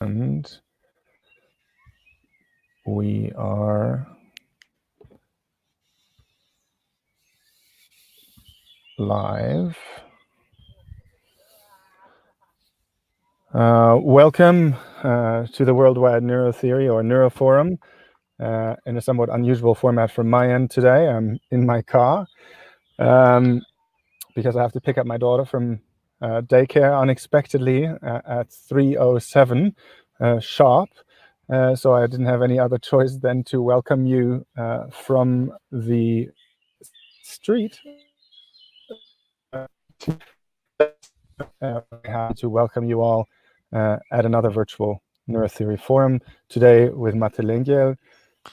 And we are live. Uh, welcome uh, to the Worldwide Neurotheory or Neuroforum uh, in a somewhat unusual format from my end today. I'm in my car um, because I have to pick up my daughter from uh, daycare unexpectedly uh, at 3.07 uh, sharp. so I didn't have any other choice than to welcome you from the street uh, happy to welcome you all uh, at another virtual neurotheory forum today with Mate Lengyel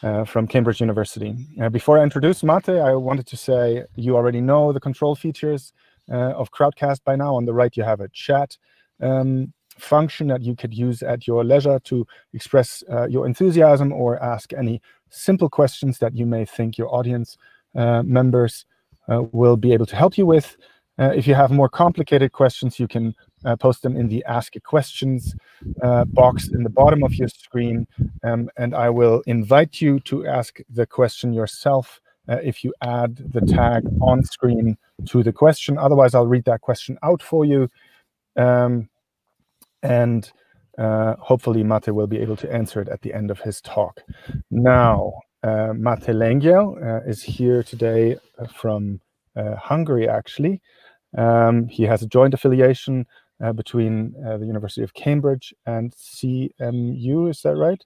uh, from Cambridge University. Uh, before I introduce Mate, I wanted to say you already know the control features uh, of Crowdcast by now. On the right, you have a chat um, function that you could use at your leisure to express uh, your enthusiasm or ask any simple questions that you may think your audience members will be able to help you with. Uh, if you have more complicated questions, you can uh, post them in the Ask a Questions uh, box in the bottom of your screen, um, and I will invite you to ask the question yourself uh, if you add the tag on screen to the question. Otherwise, I'll read that question out for you, um, and uh, hopefully Mate will be able to answer it at the end of his talk. Now, uh, Mate Lengyel is here today from Hungary, actually. Um, he has a joint affiliation uh, between uh, the University of Cambridge and CMU. Is that right?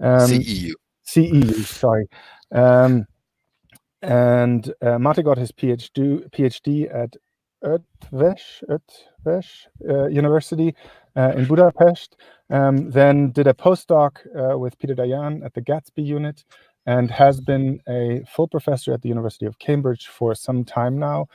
Um, CEU. CEU. Sorry. Um, and uh, Mate got his PhD PhD at Eötvös uh, University uh, in Budapest. Um, then did a postdoc uh, with Peter Dayan at the Gatsby unit and has been a full professor at the University of Cambridge for some time now,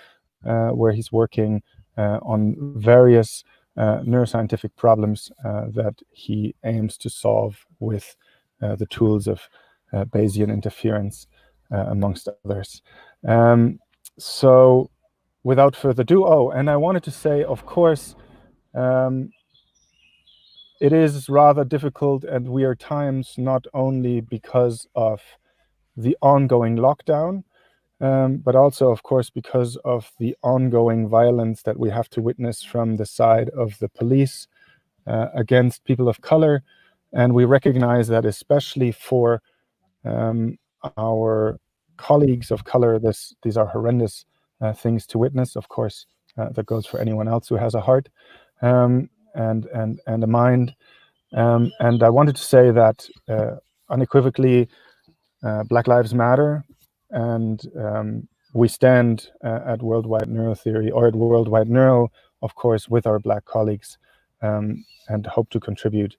uh, where he's working uh, on various uh, neuroscientific problems that he aims to solve with the tools of Bayesian inference, amongst others. Um, so without further ado, oh, and I wanted to say, of course, um, it is rather difficult and weird times, not only because of the ongoing lockdown, um, but also, of course, because of the ongoing violence that we have to witness from the side of the police uh, against people of color. And we recognize that, especially for um, our colleagues of color, this, these are horrendous uh, things to witness. Of course, uh, that goes for anyone else who has a heart um, and, and, and a mind. Um, and I wanted to say that uh, unequivocally, uh, Black Lives Matter and um, we stand uh, at Worldwide Neurotheory or at Worldwide Neuro, of course, with our Black colleagues um, and hope to contribute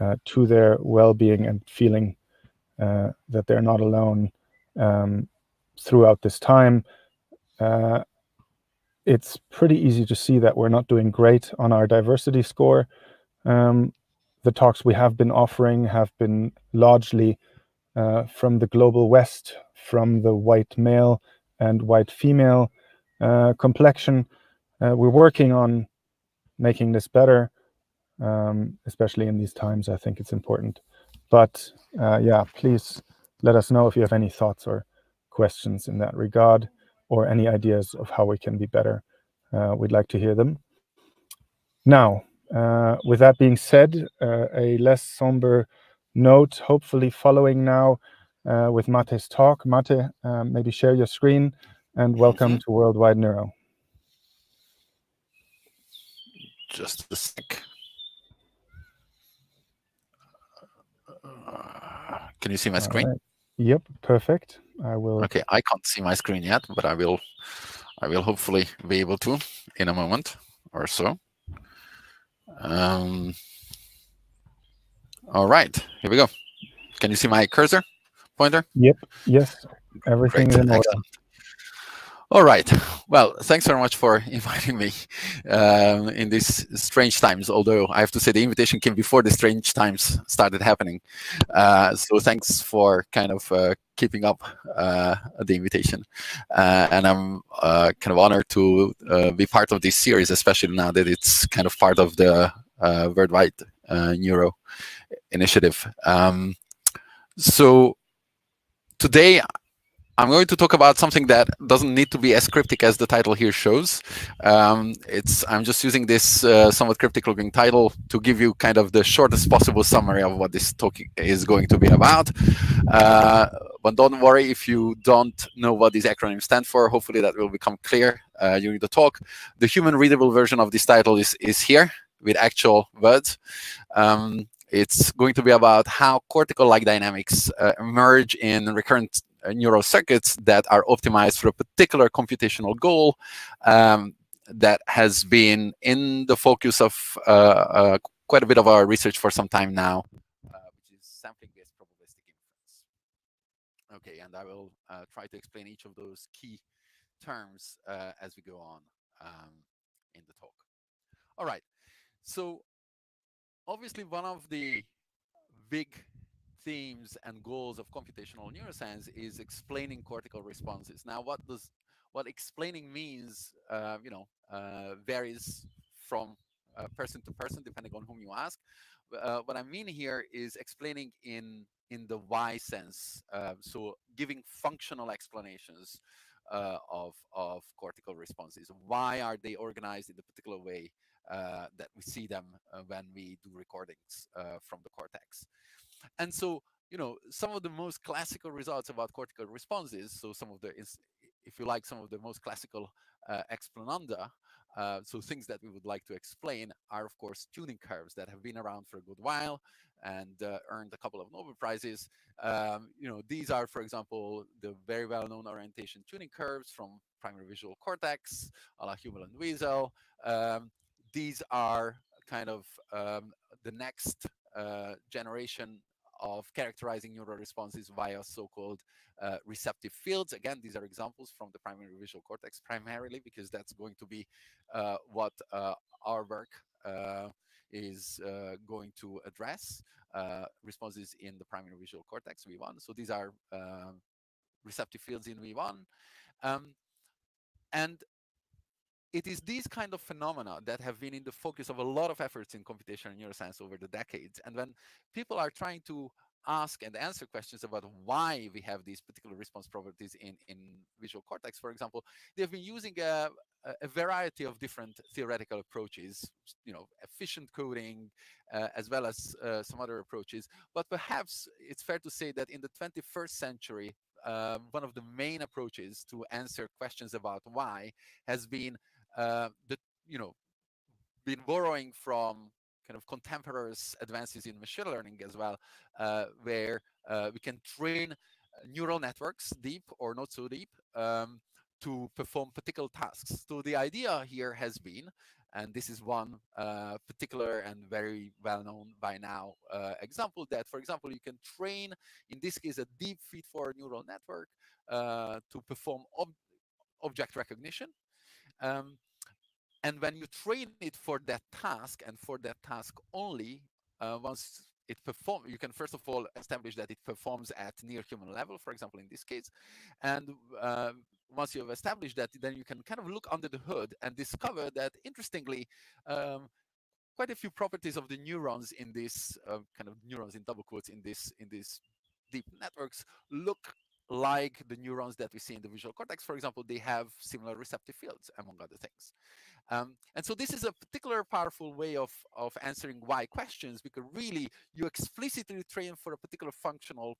uh, to their well-being and feeling uh, that they're not alone um, throughout this time. Uh, it's pretty easy to see that we're not doing great on our diversity score. Um, the talks we have been offering have been largely uh, from the global West, from the white male and white female uh, complexion. Uh, we're working on making this better, um, especially in these times. I think it's important. But uh, yeah, please let us know if you have any thoughts or questions in that regard or any ideas of how we can be better. Uh, we'd like to hear them. Now, uh, with that being said, uh, a less somber note, hopefully following now uh, with Mate's talk. Mate, um, maybe share your screen and welcome mm -hmm. to Worldwide Neuro. Just a sec. Can you see my screen? Right. Yep, perfect. I will. Okay, I can't see my screen yet, but I will. I will hopefully be able to in a moment or so. Um, all right, here we go. Can you see my cursor? pointer? Yep. Yes. Everything is in order. All right. Well, thanks very much for inviting me um, in these strange times. Although I have to say the invitation came before the strange times started happening. Uh, so thanks for kind of uh, keeping up uh, the invitation. Uh, and I'm uh, kind of honored to uh, be part of this series, especially now that it's kind of part of the worldwide Neuro initiative. Um, so today I'm going to talk about something that doesn't need to be as cryptic as the title here shows. Um, it's I'm just using this uh, somewhat cryptic looking title to give you kind of the shortest possible summary of what this talk is going to be about. Uh, but don't worry if you don't know what these acronyms stand for. Hopefully that will become clear uh, during the talk. The human readable version of this title is, is here with actual words. Um, it's going to be about how cortical-like dynamics uh, emerge in recurrent neural circuits that are optimized for a particular computational goal um, that has been in the focus of uh, uh, quite a bit of our research for some time now, uh, which is sampling-based probabilistic inference. Okay, and I will uh, try to explain each of those key terms uh, as we go on um, in the talk. All right, so obviously one of the big themes and goals of computational neuroscience is explaining cortical responses. Now, what does what explaining means, uh, you know, uh, varies from uh, person to person depending on whom you ask. Uh, what I mean here is explaining in in the why sense, uh, so giving functional explanations uh, of of cortical responses. Why are they organized in the particular way that we see them when we do recordings from the cortex? And so, you know, some of the most classical results about cortical responses, so some of the, if you like, some of the most classical uh, explananda, uh, so things that we would like to explain are, of course, tuning curves that have been around for a good while and uh, earned a couple of Nobel Prizes. Um, you know, these are, for example, the very well-known orientation tuning curves from primary visual cortex, a la Hubel and Wiesel. Um, these are kind of um, the next uh, generation of characterizing neural responses via so-called uh, receptive fields. Again, these are examples from the primary visual cortex primarily because that's going to be uh, what uh, our work uh, is uh, going to address, responses in the primary visual cortex, V1. So these are receptive fields in V1. Um, and it is these kind of phenomena that have been in the focus of a lot of efforts in computational neuroscience over the decades. And when people are trying to ask and answer questions about why we have these particular response properties in, in visual cortex, for example, they've been using a, a variety of different theoretical approaches, you know, efficient coding, uh, as well as uh, some other approaches. But perhaps it's fair to say that in the 21st century, uh, one of the main approaches to answer questions about why has been uh, the you know been borrowing from kind of contemporary advances in machine learning as well, uh, where uh, we can train uh, neural networks, deep or not so deep, um, to perform particular tasks. So the idea here has been, and this is one uh, particular and very well-known by now uh, example that, for example, you can train, in this case, a deep feed-forward neural network uh, to perform ob object recognition. Um, and when you train it for that task and for that task only, uh, once it perform, you can first of all establish that it performs at near human level, for example, in this case. And uh, once you have established that, then you can kind of look under the hood and discover that, interestingly, um, quite a few properties of the neurons in this uh, kind of neurons in double quotes in this in these deep networks look like the neurons that we see in the visual cortex. For example, they have similar receptive fields, among other things. Um, and so this is a particular powerful way of, of answering why questions, because really you explicitly train for a particular functional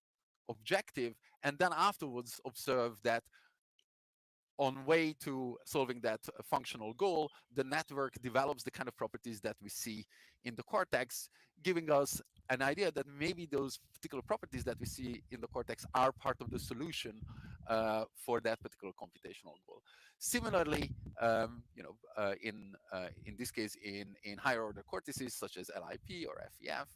objective, and then afterwards observe that on way to solving that uh, functional goal, the network develops the kind of properties that we see in the cortex, giving us an idea that maybe those particular properties that we see in the cortex are part of the solution uh, for that particular computational goal. Similarly, um, you know, uh, in uh, in this case, in in higher order cortices such as LIP or FEF,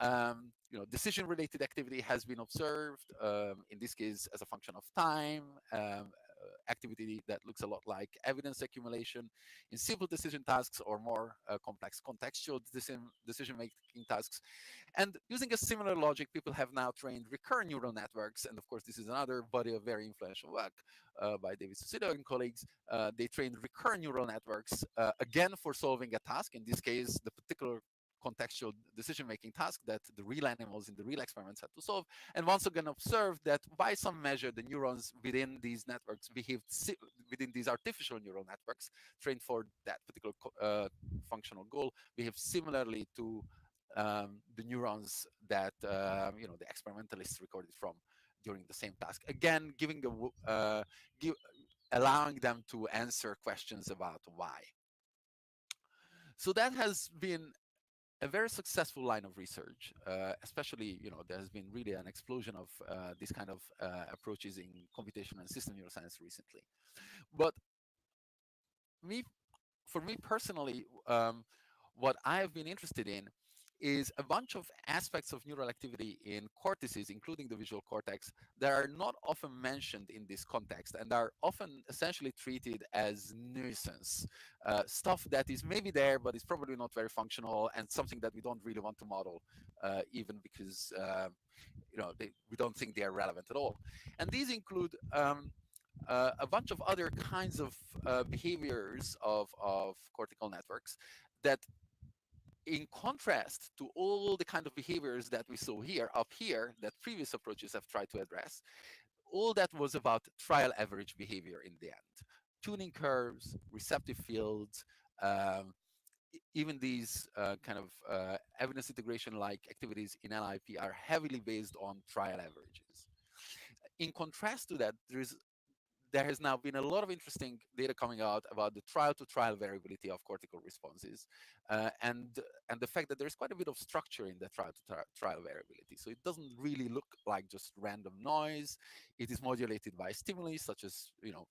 um, you know, decision-related activity has been observed. Um, in this case, as a function of time, um, activity that looks a lot like evidence accumulation in simple decision tasks or more uh, complex contextual decision decision making tasks. And using a similar logic, people have now trained recurrent neural networks. And of course, this is another body of very influential work uh, by David Sussillo and colleagues. Uh, they trained recurrent neural networks, uh, again, for solving a task. In this case, the particular contextual decision-making task that the real animals in the real experiments had to solve. And once again observed that by some measure, the neurons within these networks behaved within these artificial neural networks trained for that particular uh, functional goal behave similarly to um, the neurons that uh, you know the experimentalists recorded from during the same task. Again, giving a uh, give, allowing them to answer questions about why. So that has been a very successful line of research, uh, especially, you know, there has been really an explosion of uh, these kind of uh, approaches in computational and system neuroscience recently. But me, for me personally, um, what I have been interested in is a bunch of aspects of neural activity in cortices, including the visual cortex, that are not often mentioned in this context and are often essentially treated as nuisance. Uh, stuff that is maybe there, but is probably not very functional and something that we don't really want to model, uh, even because uh, you know they, we don't think they are relevant at all. And these include um, uh, a bunch of other kinds of uh, behaviors of, of cortical networks that in contrast to all the kind of behaviors that we saw here up here that previous approaches have tried to address, all that was about trial average behavior in the end. Tuning curves, receptive fields, um, even these uh, kind of uh, evidence integration like activities in LIP are heavily based on trial averages. In contrast to that, there is there has now been a lot of interesting data coming out about the trial to trial variability of cortical responses uh, and and the fact that there's quite a bit of structure in the trial to tri trial variability. So it doesn't really look like just random noise. It is modulated by stimuli such as you know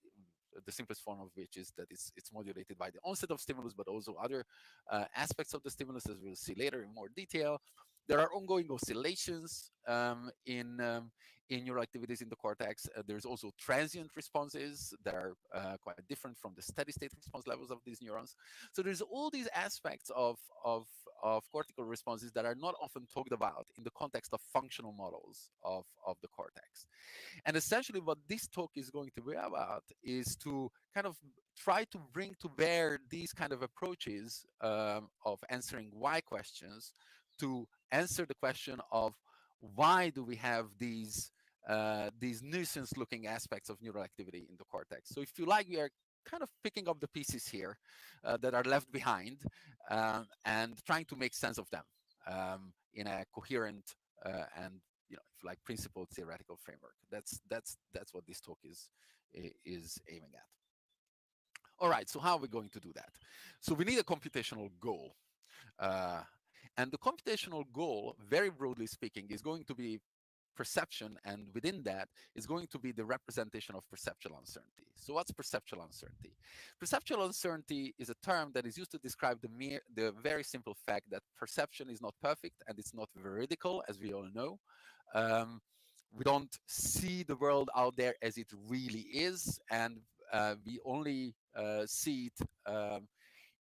the simplest form of which is that it's it's modulated by the onset of stimulus but also other uh, aspects of the stimulus as we'll see later in more detail. There are ongoing oscillations um, in um, in neural activities in the cortex. Uh, there's also transient responses that are uh, quite different from the steady state response levels of these neurons. So there's all these aspects of, of, of cortical responses that are not often talked about in the context of functional models of, of the cortex. And essentially what this talk is going to be about is to kind of try to bring to bear these kind of approaches um, of answering why questions to answer the question of why do we have these uh, these nuisance looking aspects of neural activity in the cortex. So if you like, we are kind of picking up the pieces here uh, that are left behind um, and trying to make sense of them um, in a coherent uh, and you know, if like principled theoretical framework. That's that's that's what this talk is is aiming at. All right, so how are we going to do that? So we need a computational goal. Uh, and the computational goal, very broadly speaking, is going to be perception, and within that is going to be the representation of perceptual uncertainty. So what's perceptual uncertainty? Perceptual uncertainty is a term that is used to describe the mere, the very simple fact that perception is not perfect and it's not veridical, as we all know. Um, we don't see the world out there as it really is, and uh, we only uh, see it um,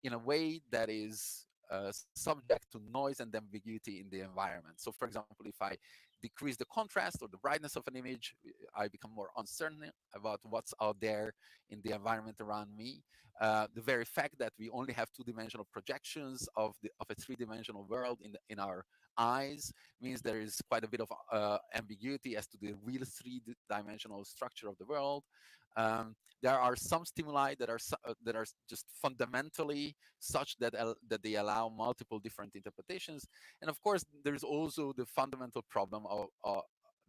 in a way that is uh, subject to noise and ambiguity in the environment. So for example, if I decrease the contrast or the brightness of an image, I become more uncertain about what's out there in the environment around me. Uh, the very fact that we only have two-dimensional projections of the of a three-dimensional world in the, in our eyes means there is quite a bit of uh, ambiguity as to the real three-dimensional structure of the world. Um, there are some stimuli that are uh, that are just fundamentally such that that they allow multiple different interpretations, and of course, there's also the fundamental problem of, uh,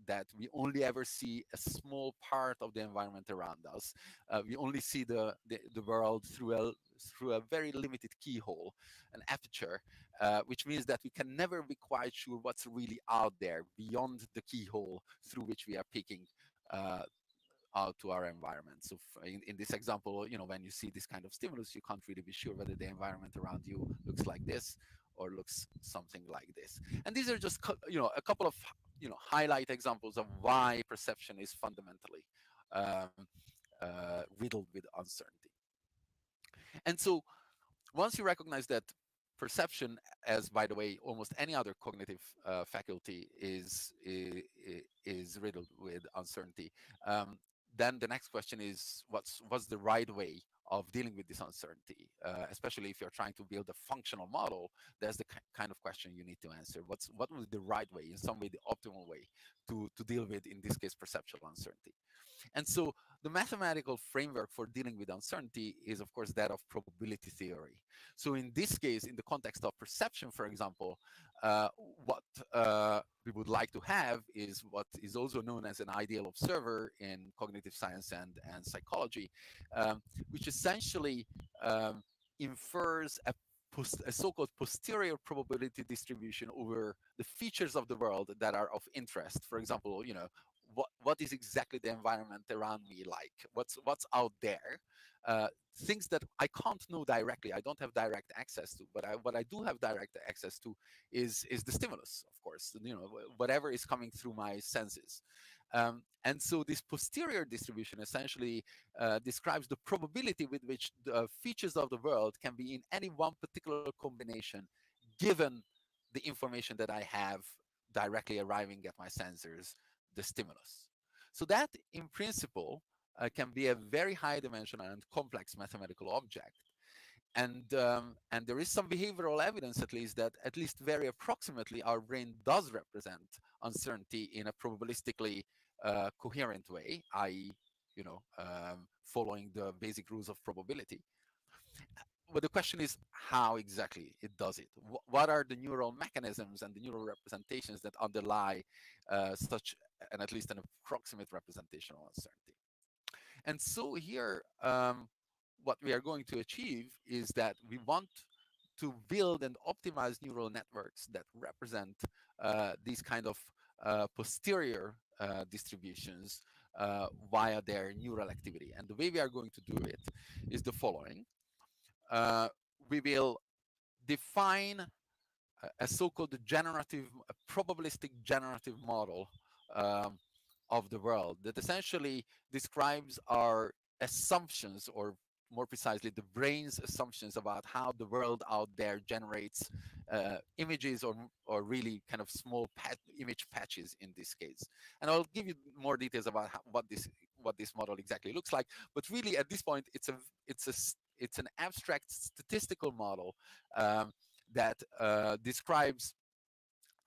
that we only ever see a small part of the environment around us. Uh, we only see the, the, the world through a through a very limited keyhole, an aperture, uh, which means that we can never be quite sure what's really out there beyond the keyhole through which we are picking uh, out to our environment. So in, in, this example, you know, when you see this kind of stimulus, you can't really be sure whether the environment around you looks like this or looks something like this. And these are just, you know, a couple of, you know, highlight examples of why perception is fundamentally um, uh, riddled with uncertainty. And so once you recognize that perception, as by the way, almost any other cognitive uh, faculty is, is, is riddled with uncertainty. Um, then the next question is what's what's the right way of dealing with this uncertainty, uh, especially if you're trying to build a functional model. That's the kind of question you need to answer. What's what would be the right way, in some way, the optimal way to to deal with, in this case, perceptual uncertainty. And so the mathematical framework for dealing with uncertainty is, of course, that of probability theory. So in this case, in the context of perception, for example, uh, what uh, we would like to have is what is also known as an ideal observer in cognitive science and, and psychology, um, which essentially um, infers a a so-called posterior probability distribution over the features of the world that are of interest. For example, you know, what what is exactly the environment around me like? What's what's out there? Uh, things that i can't know directly i don't have direct access to but I, what i do have direct access to is is the stimulus of course you know whatever is coming through my senses. Um, and so this posterior distribution essentially uh, describes the probability with which the features of the world can be in any one particular combination given the information that i have directly arriving at my sensors the stimulus. So that, in principle, uh, can be a very high dimensional and complex mathematical object. And, um, and there is some behavioral evidence, at least, that at least very approximately our brain does represent uncertainty in a probabilistically uh, coherent way, i.e., you know, um, following the basic rules of probability but the question is how exactly it does it. what are the neural mechanisms and the neural representations that underlie uh, such an at least an approximate representation of uncertainty? And so here, um, what we are going to achieve is that we want to build and optimize neural networks that represent uh, these kind of uh, posterior uh, distributions uh, via their neural activity. And the way we are going to do it is the following uh, we will define a so-called generative, a probabilistic generative model um, of the world that essentially describes our assumptions or more precisely the brain's assumptions about how the world out there generates uh, images or or really kind of small pat image patches in this case. And i'll give you more details about how, what this what this model exactly looks like but really at this point it's a it's a it's an abstract statistical model um, that uh, describes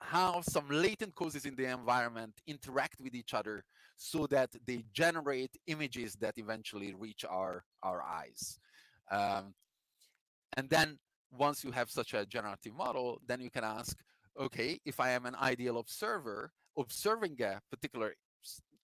how some latent causes in the environment interact with each other so that they generate images that eventually reach our, our eyes. Um, and then once you have such a generative model, then you can ask, okay, if I am an ideal observer, observing a particular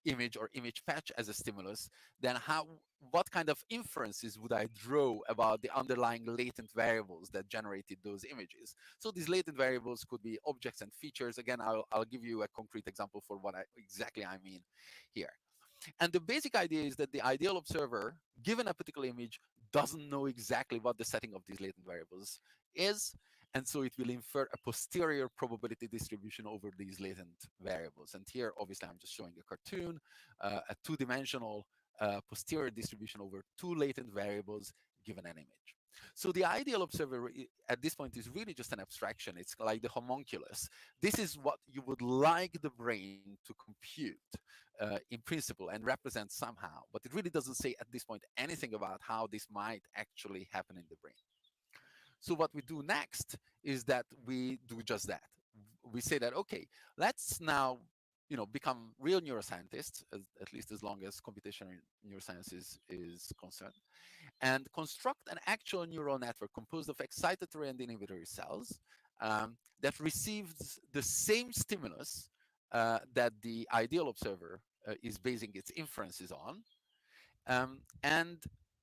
image or image patch as a stimulus, then how what kind of inferences would I draw about the underlying latent variables that generated those images? So these latent variables could be objects and features. Again, I'll, I'll give you a concrete example for what I, exactly I mean here. And the basic idea is that the ideal observer, given a particular image, doesn't know exactly what the setting of these latent variables is. And so it will infer a posterior probability distribution over these latent variables. And here, obviously, I'm just showing a cartoon, uh, a two-dimensional uh, posterior distribution over two latent variables given an image. So the ideal observer at this point is really just an abstraction. It's like the homunculus. This is what you would like the brain to compute uh, in principle and represent somehow. But it really doesn't say at this point anything about how this might actually happen in the brain. So what we do next is that we do just that. We say that, okay, let's now you know, become real neuroscientists, as, at least as long as computational neuroscience is, is concerned, and construct an actual neural network composed of excitatory and inhibitory cells um, that receives the same stimulus uh, that the ideal observer uh, is basing its inferences on. Um, and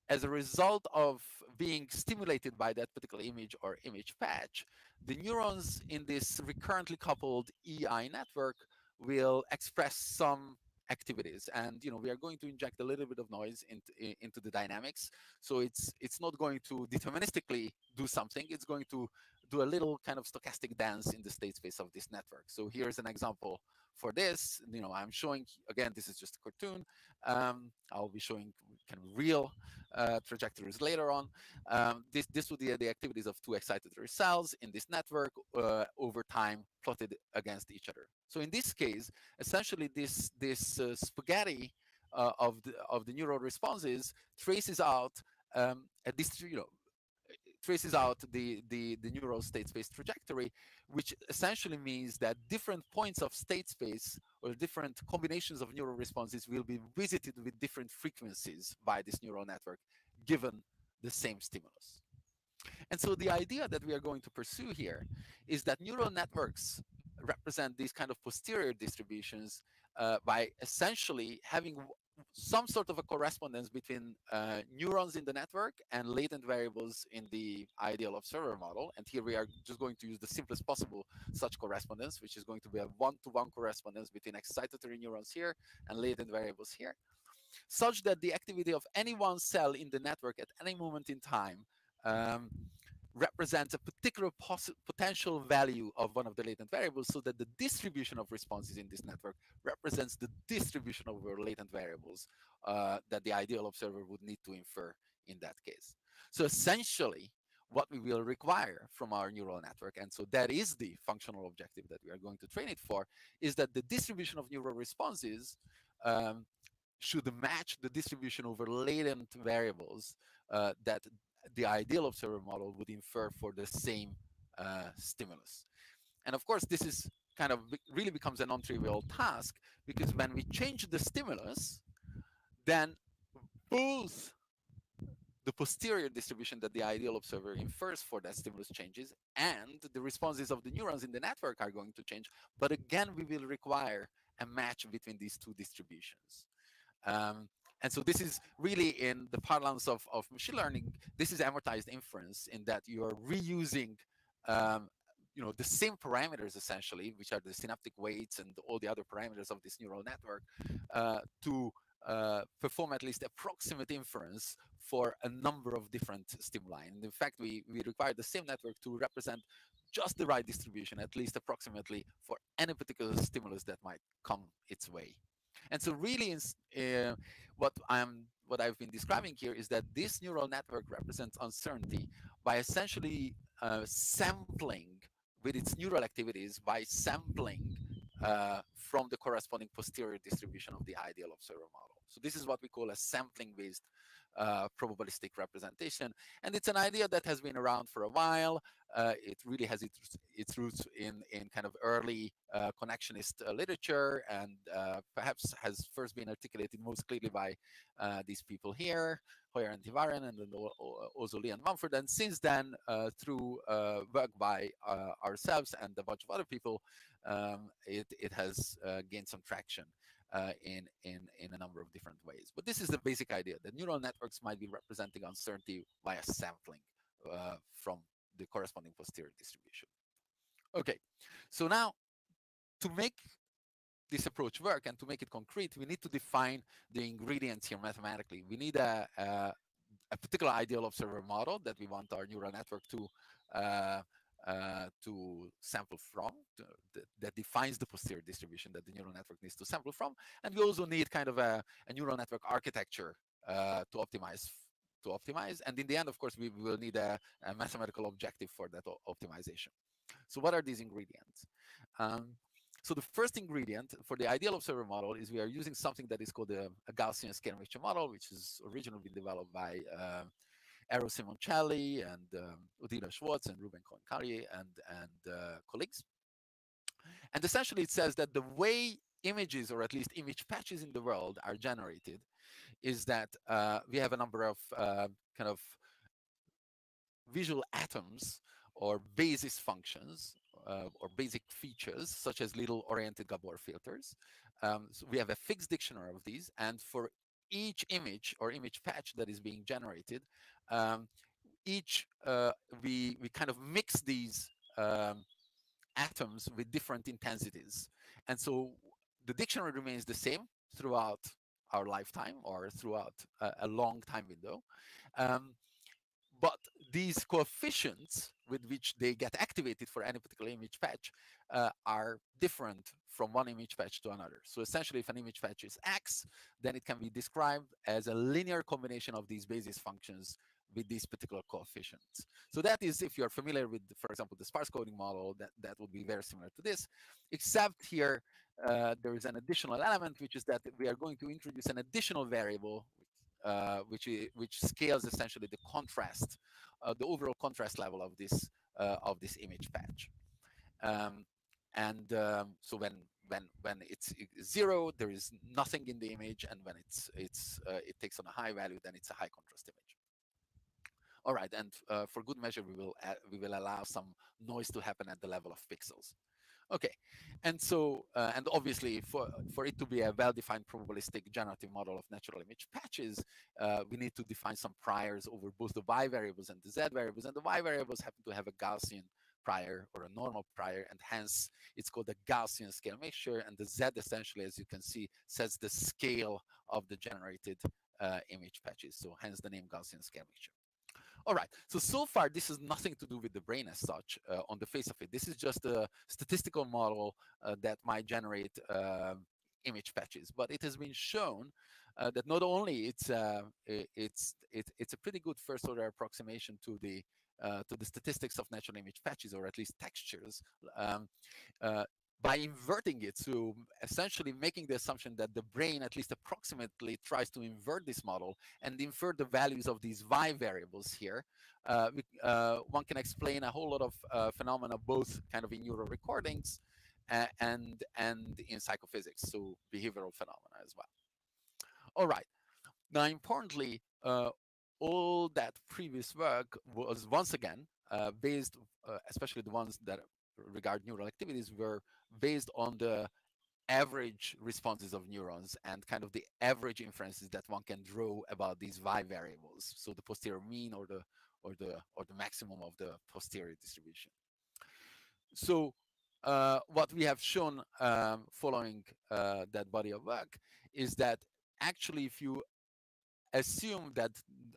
as a result of being stimulated by that particular image or image patch, the neurons in this recurrently coupled EI network will express some activities. And you know we are going to inject a little bit of noise into into the dynamics. So it's it's not going to deterministically do something. It's going to do a little kind of stochastic dance in the state space of this network. So here's an example for this. You know i'm showing again this is just a cartoon. Um, i'll be showing kind of real uh, trajectories later on. Um, this this would be the activities of two excitatory cells in this network uh, over time plotted against each other. So in this case, essentially this, this uh, spaghetti uh, of, the, of the neural responses traces out um, a distri- you know, traces out the, the, the neural state space trajectory, which essentially means that different points of state space or different combinations of neural responses will be visited with different frequencies by this neural network, given the same stimulus. And so the idea that we are going to pursue here is that neural networks represent these kind of posterior distributions uh, by essentially having some sort of a correspondence between uh, neurons in the network and latent variables in the ideal observer model. And here we are just going to use the simplest possible such correspondence, which is going to be a one-to-one -one correspondence between excitatory neurons here and latent variables here, such that the activity of any one cell in the network at any moment in time um, represents a particular potential value of one of the latent variables so that the distribution of responses in this network represents the distribution of latent variables uh, that the ideal observer would need to infer in that case. So essentially, what we will require from our neural network, and so that is the functional objective that we are going to train it for, is that the distribution of neural responses um, should match the distribution over latent variables uh, that the ideal observer model would infer for the same uh, stimulus. And of course, this is kind of really becomes a non-trivial task because when we change the stimulus, then both the posterior distribution that the ideal observer infers for that stimulus changes and the responses of the neurons in the network are going to change. But again, we will require a match between these two distributions. Um, and so this is really in the parlance of, of machine learning, this is amortized inference in that you are reusing um, you know the same parameters essentially, which are the synaptic weights and all the other parameters of this neural network, uh, to uh, perform at least approximate inference for a number of different stimuli. And in fact, we, we require the same network to represent just the right distribution, at least approximately, for any particular stimulus that might come its way. And so really uh, what I'm what I've been describing here is that this neural network represents uncertainty by essentially uh, sampling with its neural activities by sampling uh, from the corresponding posterior distribution of the ideal observer model. So this is what we call a sampling-based uh, probabilistic representation. And it's an idea that has been around for a while. Uh, it really has its, its roots in, in kind of early uh, connectionist uh, literature and uh, perhaps has first been articulated most clearly by these people here, Hoyer and Hyvärinen, and then Lee and Mumford. And since then, through work by ourselves and a bunch of other people, um, it, it has gained some traction uh, in, in, in a number of different ways. But this is the basic idea that neural networks might be representing uncertainty via sampling uh, from the corresponding posterior distribution. Okay, so now to make this approach work and to make it concrete, we need to define the ingredients here mathematically. We need a, a, a particular ideal observer model that we want our neural network to uh, uh, to sample from to, that, that, defines the posterior distribution that the neural network needs to sample from. And we also need kind of a, a neural network architecture uh, to optimize to optimize. And in the end, of course, we will need a, a mathematical objective for that optimization. So what are these ingredients? Um, so the first ingredient for the ideal observer model is we are using something that is called a, a Gaussian scale mixture model, which is originally developed by uh, Simoncelli and um, Schwartz and Ruben Coen-Cagli and, and uh, colleagues. And essentially it says that the way images or at least image patches in the world are generated is that uh, we have a number of uh, kind of visual atoms or basis functions uh, or basic features such as little oriented Gabor filters. Um, so we have a fixed dictionary of these and for each image or image patch that is being generated, um, each uh, we we kind of mix these um, atoms with different intensities, and so the dictionary remains the same throughout our lifetime or throughout a, a long time window. Um, but these coefficients with which they get activated for any particular image patch uh, are different from one image patch to another. So essentially, if an image patch is X, then it can be described as a linear combination of these basis functions with these particular coefficients. So that is, if you're familiar with, for example, the sparse coding model, that, that would be very similar to this, except here uh, there is an additional element, which is that we are going to introduce an additional variable, uh, which which scales essentially the contrast, uh, the overall contrast level of this uh, of this image patch. Um, and um, so when when when it's zero, there is nothing in the image, and when it's it's uh, it takes on a high value, then it's a high contrast image. All right, and uh, for good measure, we will add, we will allow some noise to happen at the level of pixels. Okay, and so uh, and obviously for for it to be a well-defined probabilistic generative model of natural image patches, uh, we need to define some priors over both the y variables and the z variables, and the y variables happen to have a Gaussian prior or a normal prior, and hence it's called a Gaussian scale mixture. And the Z essentially, as you can see, sets the scale of the generated uh, image patches. So hence the name Gaussian scale mixture. All right, so so far this has nothing to do with the brain as such uh, on the face of it. This is just a statistical model uh, that might generate uh, image patches, but it has been shown uh, that not only it's uh, it's it, it's a pretty good first order approximation to the uh, to the statistics of natural image patches or at least textures um, uh, by inverting it so essentially making the assumption that the brain at least approximately tries to invert this model and infer the values of these y variables here uh, uh one can explain a whole lot of uh, phenomena both kind of in neural recordings and and in psychophysics so behavioral phenomena as well. All right. Now importantly uh, all that previous work was once again uh, based, uh, especially the ones that regard neural activities, were based on the average responses of neurons and kind of the average inferences that one can draw about these y variables. So the posterior mean or the or the or the maximum of the posterior distribution. So uh, what we have shown um, following uh, that body of work is that actually if you assume that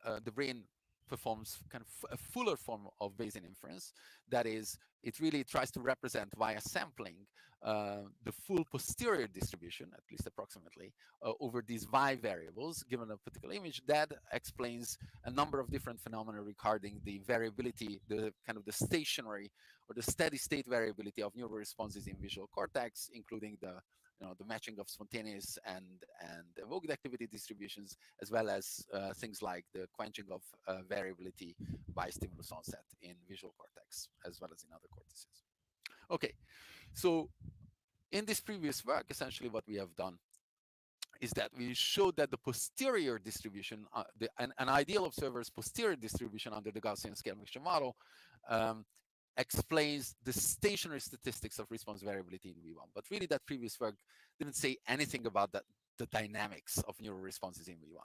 uh, the brain performs kind of a fuller form of Bayesian inference. That is, it really tries to represent via sampling uh, the full posterior distribution, at least approximately, uh, over these y variables given a particular image. That explains a number of different phenomena regarding the variability, the kind of the stationary or the steady state variability of neural responses in visual cortex, including the you know, the matching of spontaneous and, and evoked activity distributions, as well as uh, things like the quenching of uh, variability by stimulus onset in visual cortex, as well as in other cortices. Okay, so in this previous work, essentially what we have done is that we showed that the posterior distribution, uh, the, an, an, ideal observer's posterior distribution under the Gaussian scale mixture model um, explains the stationary statistics of response variability in V1. But really that previous work didn't say anything about that the dynamics of neural responses in V1.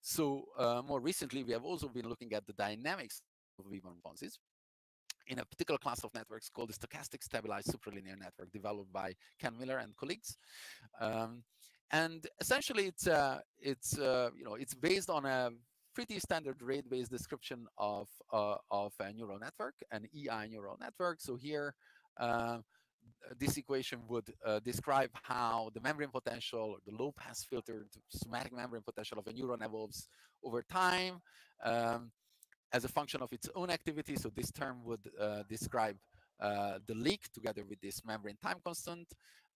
So uh, more recently, we have also been looking at the dynamics of V1 responses in a particular class of networks called the stochastic stabilized supralinear network developed by Ken Miller and colleagues. Um, and essentially it's uh, it's uh, you know it's based on a pretty standard rate-based description of uh, of a neural network, an EI neural network. So here, uh, this equation would uh, describe how the membrane potential the low-pass filtered somatic membrane potential of a neuron evolves over time um, as a function of its own activity. So this term would uh, describe uh, the leak together with this membrane time constant.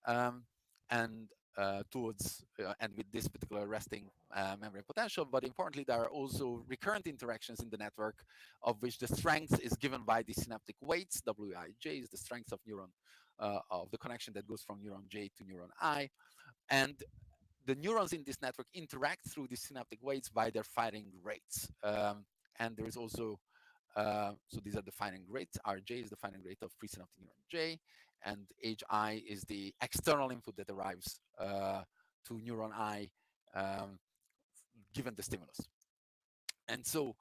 Um, and uh, towards uh, and with this particular resting uh, membrane potential. But importantly, there are also recurrent interactions in the network of which the strength is given by the synaptic weights. Wij is the strength of neuron uh, of the connection that goes from neuron J to neuron I. And the neurons in this network interact through the synaptic weights by their firing rates. Um, and there is also uh, so these are the firing rates. Rj is the firing rate of presynaptic neuron J, and Hi is the external input that arrives uh, to neuron I um, given the stimulus. And so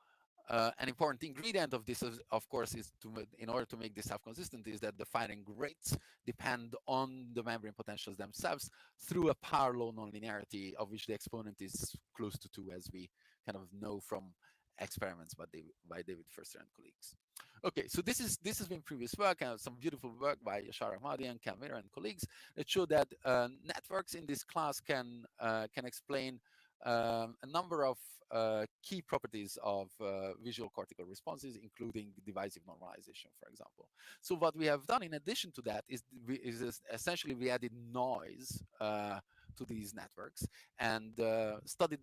uh, an important ingredient of this, is, of course, is to in order to make this self-consistent, is that the firing rates depend on the membrane potentials themselves through a power law nonlinearity of which the exponent is close to two, as we kind of know from experiments by David, by David Ferster and colleagues. Okay, so this is this has been previous work and some beautiful work by Yashar Ahmadian and Miller and colleagues that show that uh, networks in this class can uh, can explain um, a number of uh, key properties of uh, visual cortical responses, including divisive normalization, for example. So what we have done in addition to that is, is essentially we added noise uh, to these networks and uh, studied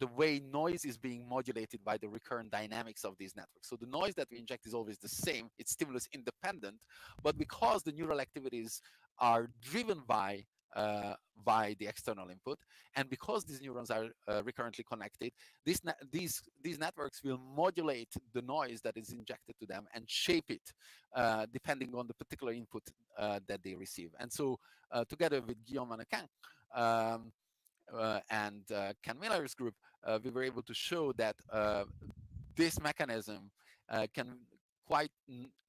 the way noise is being modulated by the recurrent dynamics of these networks. So the noise that we inject is always the same, it's stimulus independent, but because the neural activities are driven by uh, by the external input. And because these neurons are uh, recurrently connected, these, these, these networks will modulate the noise that is injected to them and shape it uh, depending on the particular input uh, that they receive. And so uh, together with Guillaume Hennequin um, uh, and Ken Miller's group, we were able to show that this mechanism can quite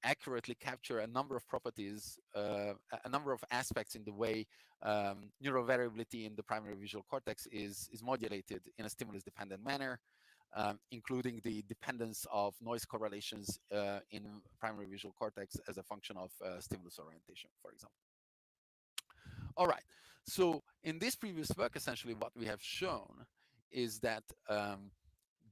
accurately capture a number of properties, uh, a number of aspects in the way um, neural variability in the primary visual cortex is, is modulated in a stimulus-dependent manner, um, including the dependence of noise correlations uh, in primary visual cortex as a function of uh, stimulus orientation, for example. All right, so in this previous work, essentially what we have shown is that um,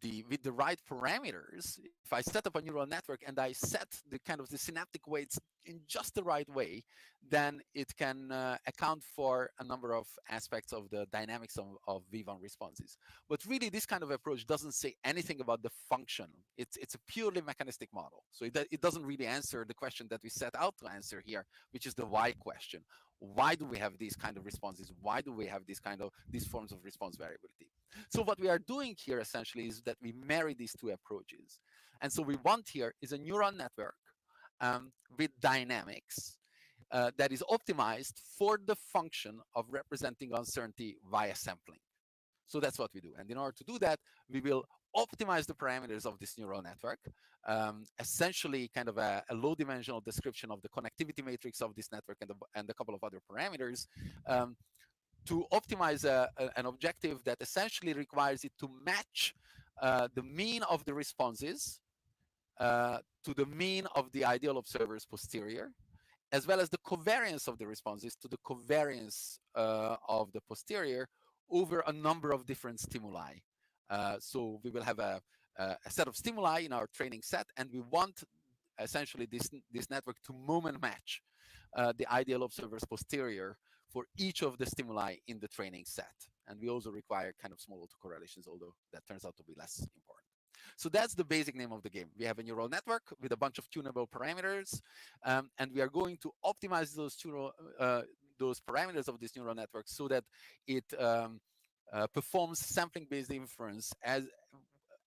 the with the right parameters, if I set up a neural network and I set the kind of the synaptic weights in just the right way, then it can uh, account for a number of aspects of the dynamics of, of V1 responses. But really, this kind of approach doesn't say anything about the function. It's, it's a purely mechanistic model. So it, it doesn't really answer the question that we set out to answer here, which is the why question. Why do we have these kind of responses? Why do we have these kind of these forms of response variability? So what we are doing here essentially is that we marry these two approaches. And so we want here is a neural network um, with dynamics uh, that is optimized for the function of representing uncertainty via sampling. So that's what we do. And in order to do that, we will optimize the parameters of this neural network, um, essentially kind of a, a, low dimensional description of the connectivity matrix of this network and, the, and a couple of other parameters um, to optimize a, a, an objective that essentially requires it to match uh, the mean of the responses uh, to the mean of the ideal observer's posterior, as well as the covariance of the responses to the covariance uh, of the posterior over a number of different stimuli. Uh, so we will have a, a set of stimuli in our training set, and we want essentially this, this network to moment match uh, the ideal observer's posterior for each of the stimuli in the training set. And we also require kind of small autocorrelations, although that turns out to be less important. So that's the basic name of the game. We have a neural network with a bunch of tunable parameters, um, and we are going to optimize those tunable, uh, those parameters of this neural network so that it um, uh, performs sampling-based inference as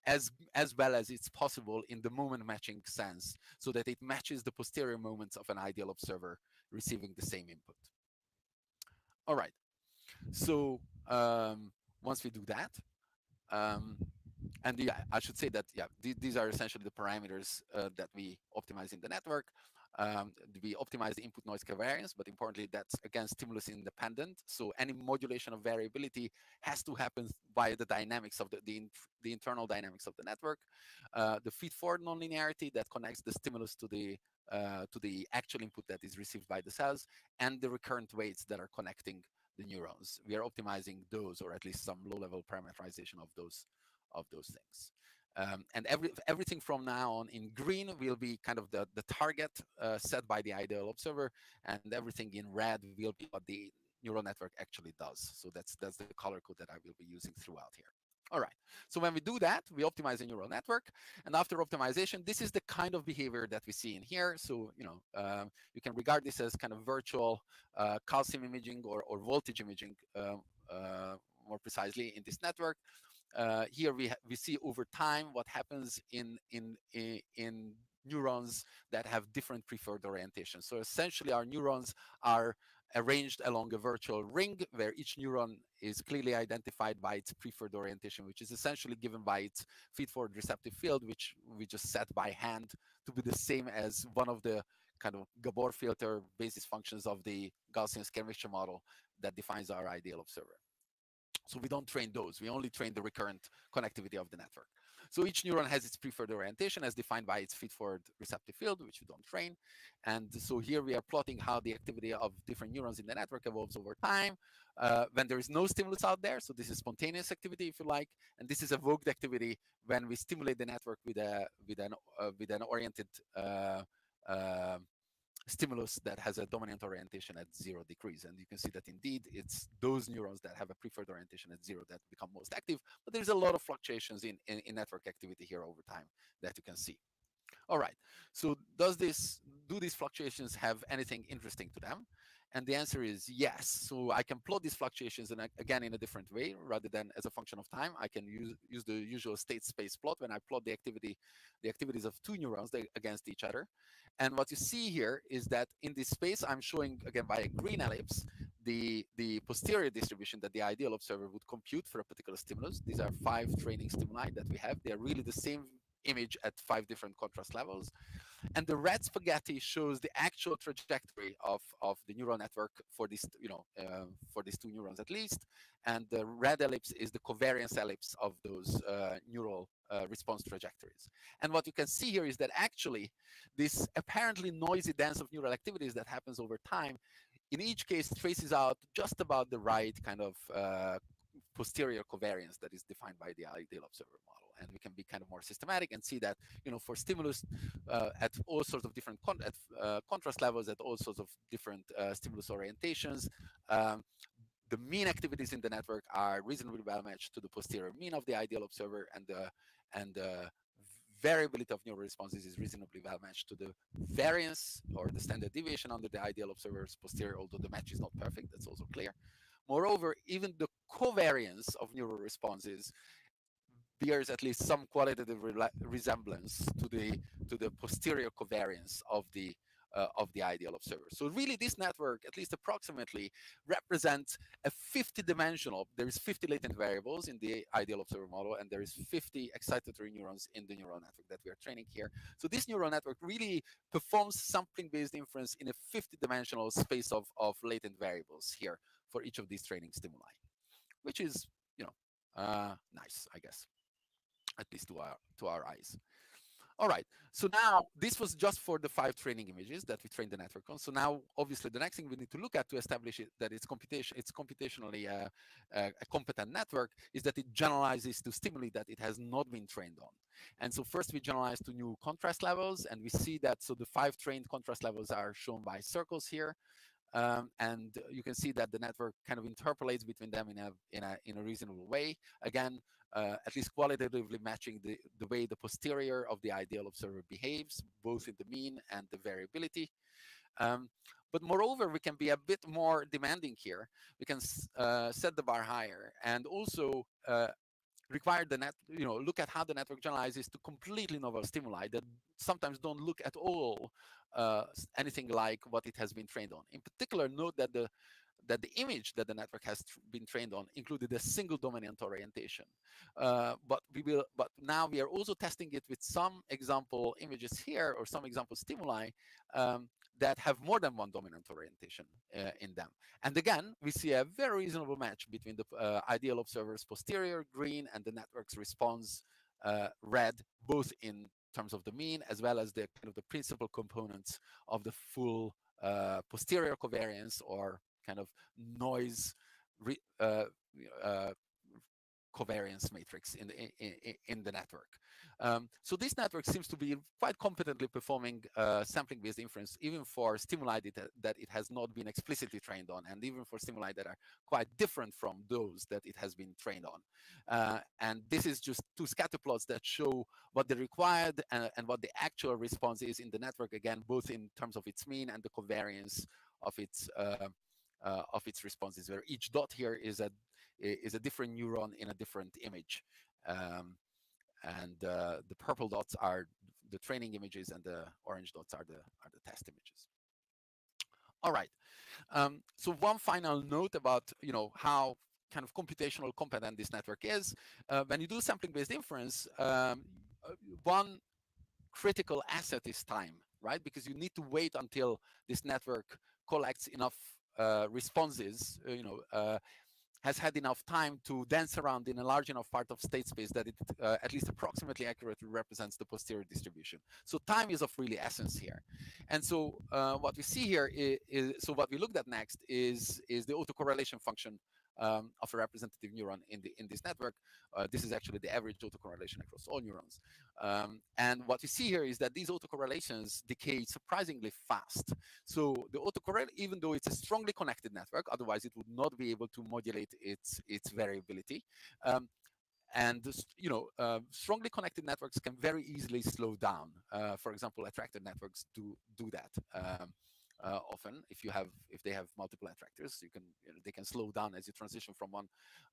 as as well as it's possible in the moment matching sense, so that it matches the posterior moments of an ideal observer receiving the same input. All right. So um, once we do that, um, and yeah, I should say that yeah, th these are essentially the parameters uh, that we optimize in the network. Um, we optimize the input noise covariance, but importantly, that's again stimulus independent. So any modulation of variability has to happen via the dynamics of the the, the internal dynamics of the network. Uh, the feed-forward nonlinearity that connects the stimulus to the uh, to the actual input that is received by the cells, and the recurrent weights that are connecting the neurons. We are optimizing those, or at least some low-level parameterization of those of those things. Um, and every, everything from now on in green will be kind of the, the target uh, set by the ideal observer, and everything in red will be what the neural network actually does. So that's that's the color code that I will be using throughout here. All right, so when we do that, we optimize a neural network. And after optimization, this is the kind of behavior that we see in here. So, you know, um, you can regard this as kind of virtual uh, calcium imaging or, or voltage imaging um, uh, more precisely in this network uh, here we we see over time what happens in in in, in neurons that have different preferred orientations. So essentially, our neurons are arranged along a virtual ring where each neuron is clearly identified by its preferred orientation, which is essentially given by its feed-forward receptive field, which we just set by hand to be the same as one of the kind of Gabor filter basis functions of the Gaussian mixture model that defines our ideal observer. So we don't train those. We only train the recurrent connectivity of the network. So each neuron has its preferred orientation as defined by its feed-forward receptive field, which we don't train. And so here we are plotting how the activity of different neurons in the network evolves over time uh, when there is no stimulus out there. So this is spontaneous activity, if you like, and this is evoked activity when we stimulate the network with a with an uh, with an oriented uh, uh stimulus that has a dominant orientation at zero degrees. And you can see that indeed it's those neurons that have a preferred orientation at zero that become most active. But there's a lot of fluctuations in, in, in network activity here over time that you can see. All right. So does this do these fluctuations have anything interesting to them? And the answer is yes. So I can plot these fluctuations and again in a different way rather than as a function of time. I can use use the usual state space plot when I plot the activity the activities of two neurons against each other. And what you see here is that in this space I'm showing again by a green ellipse the the posterior distribution that the ideal observer would compute for a particular stimulus. These are five training stimuli that we have. They're really the same image at five different contrast levels. And the red spaghetti shows the actual trajectory of, of the neural network for these, you know, uh, for these two neurons at least. And the red ellipse is the covariance ellipse of those uh, neural uh, response trajectories. And what you can see here is that actually this apparently noisy dance of neural activities that happens over time, in each case traces out just about the right kind of uh, posterior covariance that is defined by the ideal observer model. And we can be kind of more systematic and see that, you know, for stimulus uh, at all sorts of different con at, uh, contrast levels, at all sorts of different uh, stimulus orientations, um, the mean activities in the network are reasonably well matched to the posterior mean of the ideal observer and the and the variability of neural responses is reasonably well matched to the variance or the standard deviation under the ideal observer's posterior, although the match is not perfect, that's also clear. Moreover, even the covariance of neural responses bears at least some qualitative re resemblance to the to the posterior covariance of the uh, of the ideal observer. So really this network, at least approximately, represents a 50 dimensional, there is 50 latent variables in the ideal observer model, and there is 50 excitatory neurons in the neural network that we are training here. So this neural network really performs sampling-based inference in a 50 dimensional space of, of latent variables here for each of these training stimuli, which is, you know, uh, nice, I guess, at least to our, to our eyes. All right. So now this was just for the five training images that we trained the network on. So now, obviously, the next thing we need to look at to establish it, that it's computation, it's computationally uh, uh, a competent network, is that it generalizes to stimuli that it has not been trained on. And so first we generalize to new contrast levels, and we see that so the five trained contrast levels are shown by circles here. Um, and you can see that the network kind of interpolates between them in a in a in a reasonable way. Again, uh, at least qualitatively matching the the way the posterior of the ideal observer behaves, both in the mean and the variability. Um, but moreover, we can be a bit more demanding here. We can uh, set the bar higher and also uh, require the net, you know, look at how the network generalizes to completely novel stimuli that sometimes don't look at all uh, anything like what it has been trained on. In particular, note that the that the image that the network has been trained on included a single dominant orientation. Uh, but we will, but now we are also testing it with some example images here or some example stimuli um, that have more than one dominant orientation uh, in them. And again, we see a very reasonable match between the uh, ideal observer's posterior green and the network's response uh, red, both in terms of the mean as well as the kind of the principal components of the full uh, posterior covariance or kind of noise uh, uh, covariance matrix in the in, in the network. Um, so this network seems to be quite competently performing uh, sampling-based inference, even for stimuli that, that it has not been explicitly trained on, and even for stimuli that are quite different from those that it has been trained on. Uh, and this is just two scatter plots that show what the required and, and what the actual response is in the network, again, both in terms of its mean and the covariance of its uh, uh, of its responses where each dot here is a is a different neuron in a different image. Um, and uh, the purple dots are the training images and the orange dots are the are the test images. All right. Um, so one final note about you know how kind of computational competent this network is. Uh, when you do sampling based inference um, uh, one critical asset is time right? Because you need to wait until this network collects enough responses, uh, you know, uh, has had enough time to dance around in a large enough part of state space that it uh, at least approximately accurately represents the posterior distribution. So time is of really essence here. And so uh, what we see here is, is, so what we looked at next is, is the autocorrelation function um, of a representative neuron in the in this network. Uh, this is actually the average autocorrelation across all neurons. Um, and what you see here is that these autocorrelations decay surprisingly fast. So the autocorrelation, even though it's a strongly connected network, otherwise it would not be able to modulate its its variability. Um, and you know, uh, strongly connected networks can very easily slow down. Uh, for example, attractor networks do do that. Um, uh, often if you have if they have multiple attractors you can you know, they can slow down as you transition from one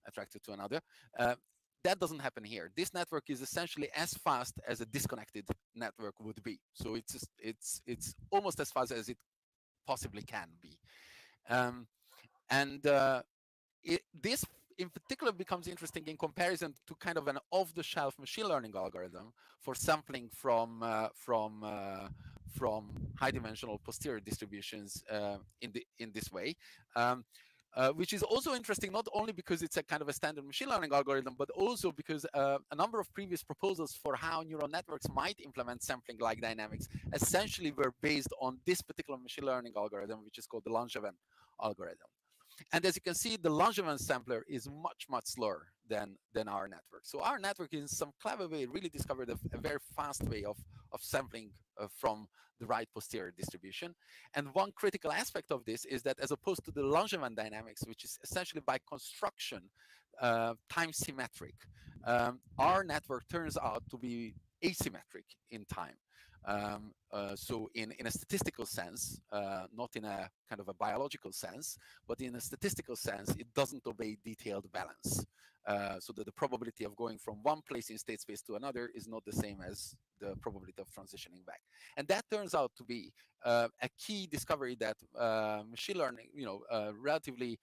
attractor to another. Uh, that doesn't happen here. This network is essentially as fast as a disconnected network would be. So it's it's it's almost as fast as it possibly can be. Um, and uh, it, this in particular becomes interesting in comparison to kind of an off-the-shelf machine learning algorithm for sampling from uh, from uh, from high-dimensional posterior distributions uh, in the in this way. Um, uh, which is also interesting not only because it's a kind of a standard machine learning algorithm, but also because uh, a number of previous proposals for how neural networks might implement sampling like dynamics essentially were based on this particular machine learning algorithm, which is called the Langevin algorithm. And as you can see, the Langevin sampler is much, much slower than, than our network. So our network in some clever way really discovered a, a very fast way of, of sampling uh, from the right posterior distribution. And one critical aspect of this is that as opposed to the Langevin dynamics, which is essentially by construction uh, time symmetric, um, our network turns out to be asymmetric in time. Um, uh, so in, in a statistical sense, uh, not in a kind of a biological sense, but in a statistical sense, it doesn't obey detailed balance. Uh, so that the probability of going from one place in state space to another is not the same as the probability of transitioning back. And that turns out to be uh, a key discovery that uh, machine learning, you know, uh, relatively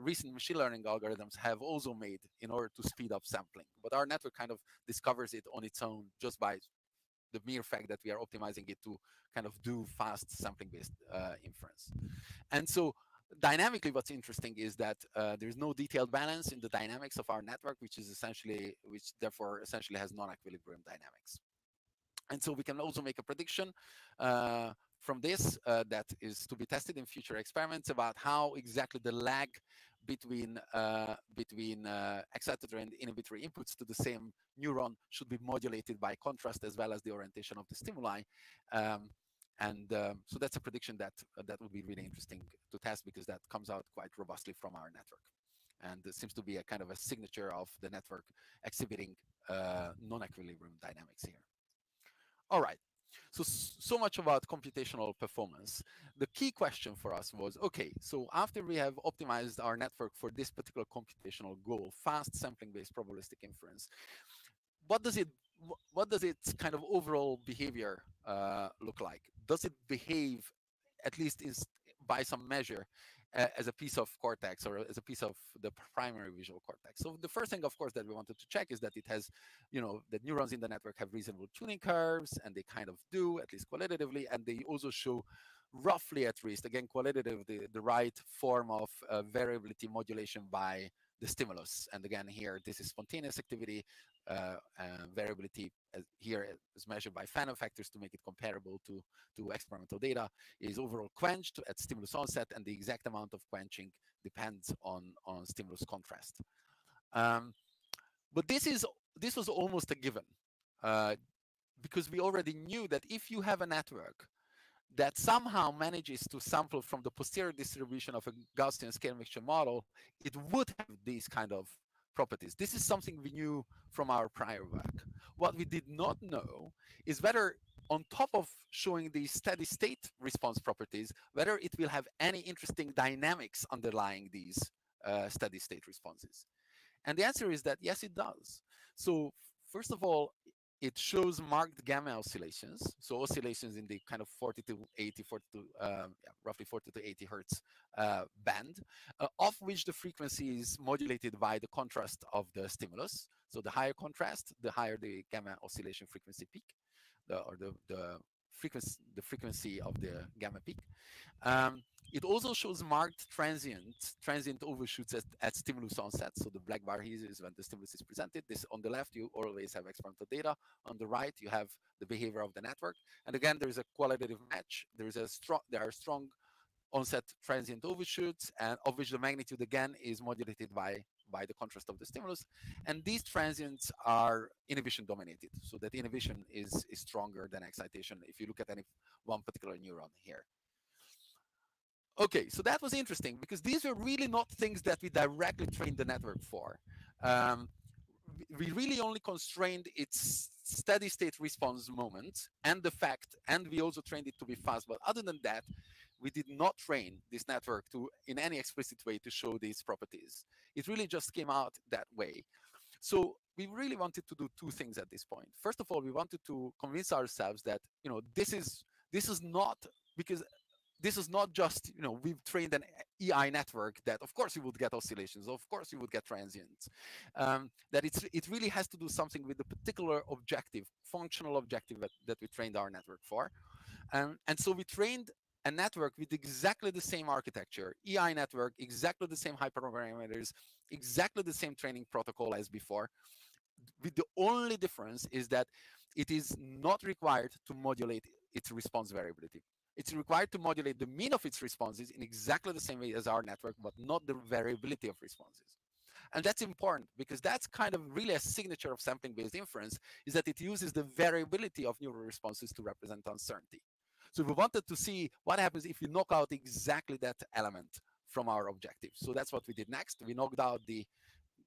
recent machine learning algorithms have also made in order to speed up sampling. But our network kind of discovers it on its own just by the mere fact that we are optimizing it to kind of do fast sampling-based uh, inference. And so dynamically, what's interesting is that uh, there's no detailed balance in the dynamics of our network, which is essentially, which therefore essentially has non-equilibrium dynamics. And so we can also make a prediction uh, from this uh, that is to be tested in future experiments about how exactly the lag between uh, between uh, excitatory and inhibitory inputs to the same neuron should be modulated by contrast as well as the orientation of the stimuli. Um, and um, so that's a prediction that uh, that would be really interesting to test because that comes out quite robustly from our network. And it seems to be a kind of a signature of the network exhibiting uh, non-equilibrium dynamics here. All right. So, so much about computational performance. The key question for us was, okay, so after we have optimized our network for this particular computational goal, fast sampling-based probabilistic inference, what does it what does its kind of overall behavior uh, look like? Does it behave at least is by some measure as a piece of cortex or as a piece of the primary visual cortex. So the first thing, of course, that we wanted to check is that it has, you know, the neurons in the network have reasonable tuning curves, and they kind of do, at least qualitatively, and they also show roughly at least, again, qualitative, the, the right form of uh, variability modulation by the stimulus. And again, here, this is spontaneous activity, uh, uh, variability as here is measured by Fano factors to make it comparable to, to experimental data, is overall quenched at stimulus onset, and the exact amount of quenching depends on, on stimulus contrast. Um, but this is this was almost a given uh, because we already knew that if you have a network that somehow manages to sample from the posterior distribution of a Gaussian scale mixture model, it would have these kind of properties. This is something we knew from our prior work. What we did not know is whether on top of showing the steady state response properties, whether it will have any interesting dynamics underlying these uh, steady state responses. And the answer is that yes, it does. So first of all, it shows marked gamma oscillations. So oscillations in the kind of 40 to 80, 40 to um, yeah, roughly 40 to 80 hertz uh, band, uh, of which the frequency is modulated by the contrast of the stimulus. So the higher contrast, the higher the gamma oscillation frequency peak, the, or the, the frequency, the frequency of the gamma peak. Um, it also shows marked transient transient overshoots at, at stimulus onset. So the black bar here is when the stimulus is presented. This on the left, you always have experimental data. On the right, you have the behavior of the network. And again, there is a qualitative match. There is a strong. There are strong onset transient overshoots, and of which the magnitude again is modulated by by the contrast of the stimulus. And these transients are inhibition dominated, so that inhibition is, is stronger than excitation if you look at any one particular neuron here. Okay, so that was interesting because these were really not things that we directly trained the network for. Um, we really only constrained its steady state response moment and the fact, and we also trained it to be fast. But other than that, we did not train this network to in any explicit way to show these properties. It really just came out that way. So we really wanted to do two things at this point. First of all, we wanted to convince ourselves that you know this is this is not because this is not just you know we've trained an EI network that of course you would get oscillations, of course you would get transients. Um, that it's it really has to do something with the particular objective, functional objective that, that we trained our network for. Um, and so we trained a network with exactly the same architecture, EI network, exactly the same hyperparameters, exactly the same training protocol as before. With the only difference is that it is not required to modulate its response variability. It's required to modulate the mean of its responses in exactly the same way as our network, but not the variability of responses. And that's important because that's kind of really a signature of sampling-based inference is that it uses the variability of neural responses to represent uncertainty. So we wanted to see what happens if we knock out exactly that element from our objective. So that's what we did next. We knocked out the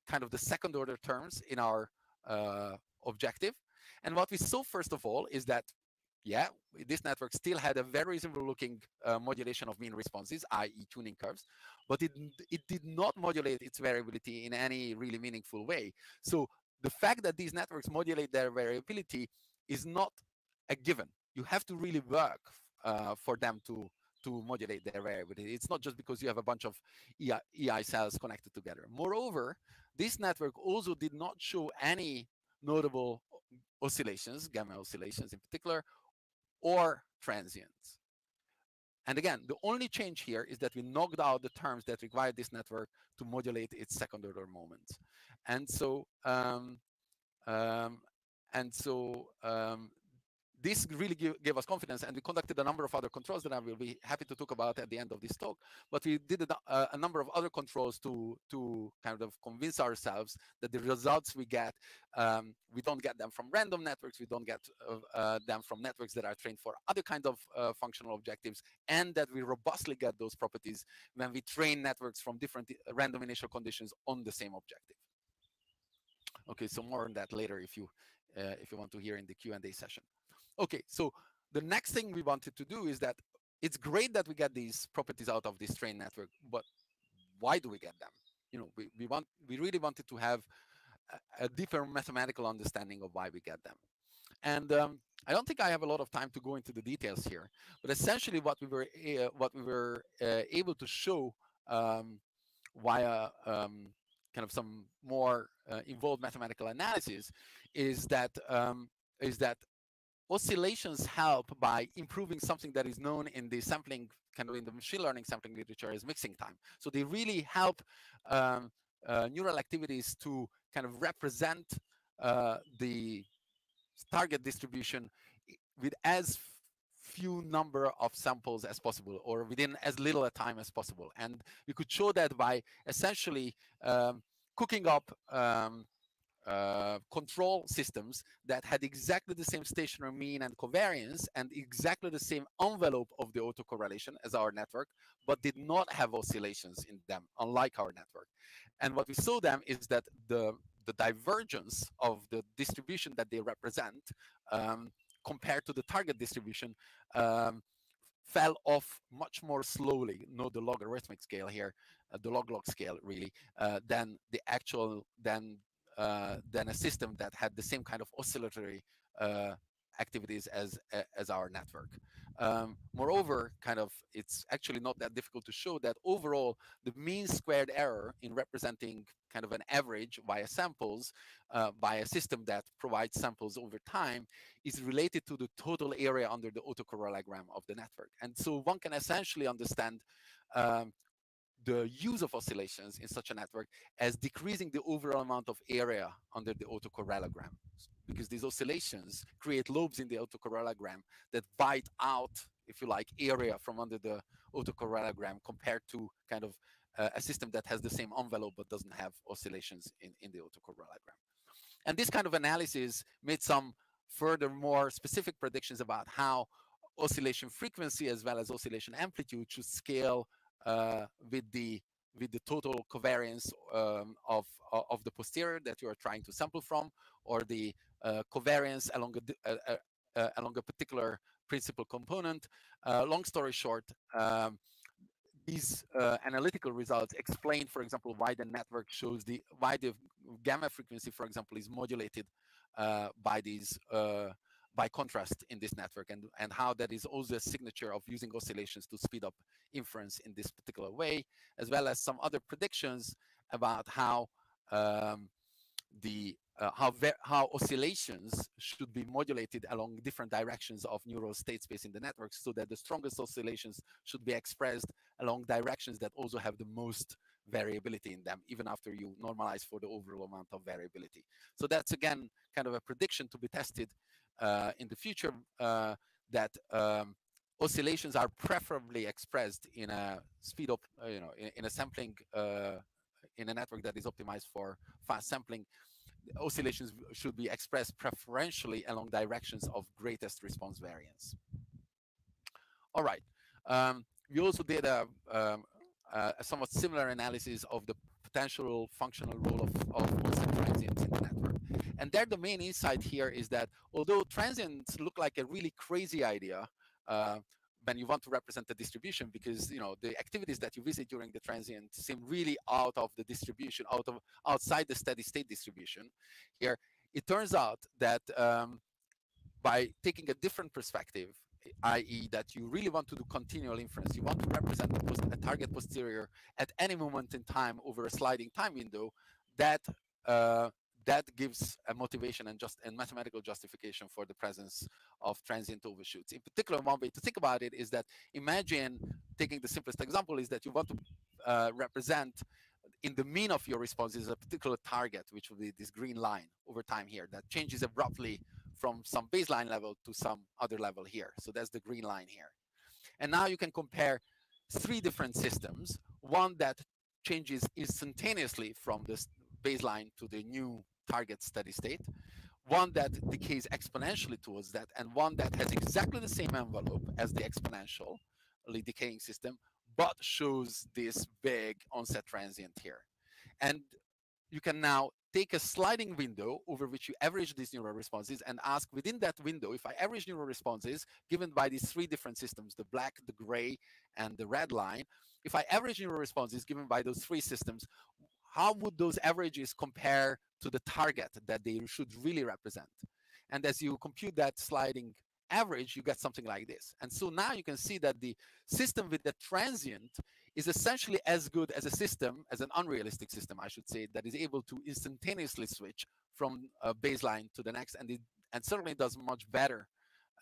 kind of the second order terms in our uh, objective. And what we saw, first of all, is that, yeah, this network still had a very reasonable looking uh, modulation of mean responses, i.e. tuning curves, but it, it did not modulate its variability in any really meaningful way. So the fact that these networks modulate their variability is not a given you have to really work uh, for them to to modulate their variability. It's not just because you have a bunch of EI, EI cells connected together. Moreover, this network also did not show any notable oscillations, gamma oscillations in particular, or transients. And again, the only change here is that we knocked out the terms that require this network to modulate its second order moments. And so, um, um, and so um, this really give, gave us confidence and we conducted a number of other controls that I will be happy to talk about at the end of this talk. But we did a, a number of other controls to, to kind of convince ourselves that the results we get, um, we don't get them from random networks, we don't get uh, uh, them from networks that are trained for other kinds of uh, functional objectives, and that we robustly get those properties when we train networks from different uh, random initial conditions on the same objective. Okay, so more on that later if you uh, if you want to hear in the Q&A session. Okay, so the next thing we wanted to do is that it's great that we get these properties out of this train network, but why do we get them? You know, we, we want we really wanted to have a, a deeper mathematical understanding of why we get them. And um, I don't think I have a lot of time to go into the details here, but essentially what we were uh, what we were uh, able to show um, via um, kind of some more uh, involved mathematical analysis is that um, is that oscillations help by improving something that is known in the sampling, kind of in the machine learning sampling literature as mixing time. So they really help um, uh, neural activities to kind of represent uh, the target distribution with as few number of samples as possible or within as little a time as possible. And we could show that by essentially um, cooking up um, uh, control systems that had exactly the same stationary mean and covariance and exactly the same envelope of the autocorrelation as our network, but did not have oscillations in them, unlike our network. And what we saw them is that the, the divergence of the distribution that they represent um, compared to the target distribution um, fell off much more slowly, no the logarithmic scale here, uh, the log-log scale really, uh, than the actual, than uh, than a system that had the same kind of oscillatory uh, activities as as our network. Um, moreover, kind of it's actually not that difficult to show that overall the mean squared error in representing kind of an average via samples uh, by a system that provides samples over time is related to the total area under the autocorrelogram of the network. And so one can essentially understand um, the use of oscillations in such a network as decreasing the overall amount of area under the autocorrelogram. because these oscillations create lobes in the autocorrelogram that bite out, if you like, area from under the autocorrelogram compared to kind of uh, a system that has the same envelope but doesn't have oscillations in, in the autocorrelogram. And this kind of analysis made some further more specific predictions about how oscillation frequency as well as oscillation amplitude should scale with the with the total covariance um, of of the posterior that you are trying to sample from, or the uh, covariance along a uh, uh, uh, along a particular principal component. Uh, long story short. Um, these analytical results explain, for example, why the network shows the why the gamma frequency, for example, is modulated by these by contrast in this network and, and how that is also a signature of using oscillations to speed up inference in this particular way, as well as some other predictions about how um, the uh, how how oscillations should be modulated along different directions of neural state space in the network so that the strongest oscillations should be expressed along directions that also have the most variability in them even after you normalize for the overall amount of variability. So that's again kind of a prediction to be tested in the future uh, that um, oscillations are preferably expressed in a speed up, uh, you know, in, in a sampling in a network that is optimized for fast sampling oscillations should be expressed preferentially along directions of greatest response variance. All right. Um, we also did a, um, a, somewhat similar analysis of the potential functional role of, of transients in the network. And there, the main insight here is that although transients look like a really crazy idea, uh, when you want to represent the distribution because you know the activities that you visit during the transient seem really out of the distribution out of outside the steady state distribution here it turns out that um, by taking a different perspective i.e. that you really want to do continual inference you want to represent a target posterior at any moment in time over a sliding time window that uh, that gives a motivation and just and mathematical justification for the presence of transient overshoots. In particular, one way to think about it is that imagine taking the simplest example is that you want to uh, represent in the mean of your responses a particular target, which will be this green line over time here that changes abruptly from some baseline level to some other level here. So that's the green line here. And now you can compare three different systems, one that changes instantaneously from this baseline to the new target steady state, one that decays exponentially towards that, and one that has exactly the same envelope as the exponentially decaying system, but shows this big onset transient here. And you can now take a sliding window over which you average these neural responses and ask within that window, if I average neural responses given by these three different systems, the black, the gray, and the red line, if I average neural responses given by those three systems, how would those averages compare to the target that they should really represent? And as you compute that sliding average, you get something like this. And so now you can see that the system with the transient is essentially as good as a system, as an unrealistic system, I should say, that is able to instantaneously switch from a baseline to the next, and it and certainly does much better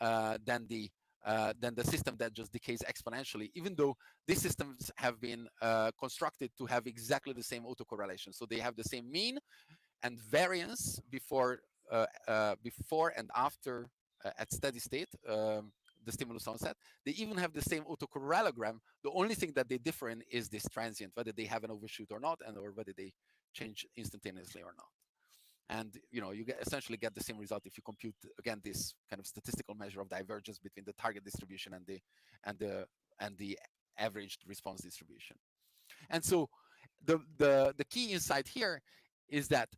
uh, than the uh, than the system that just decays exponentially, even though these systems have been uh, constructed to have exactly the same autocorrelation. So they have the same mean and variance before, uh, uh before and after uh, at steady state, um, the stimulus onset. They even have the same autocorrelogram. The only thing that they differ in is this transient, whether they have an overshoot or not, and or whether they change instantaneously or not and you know you get essentially get the same result if you compute again this kind of statistical measure of divergence between the target distribution and the and the and the averaged response distribution. And so the the the key insight here is that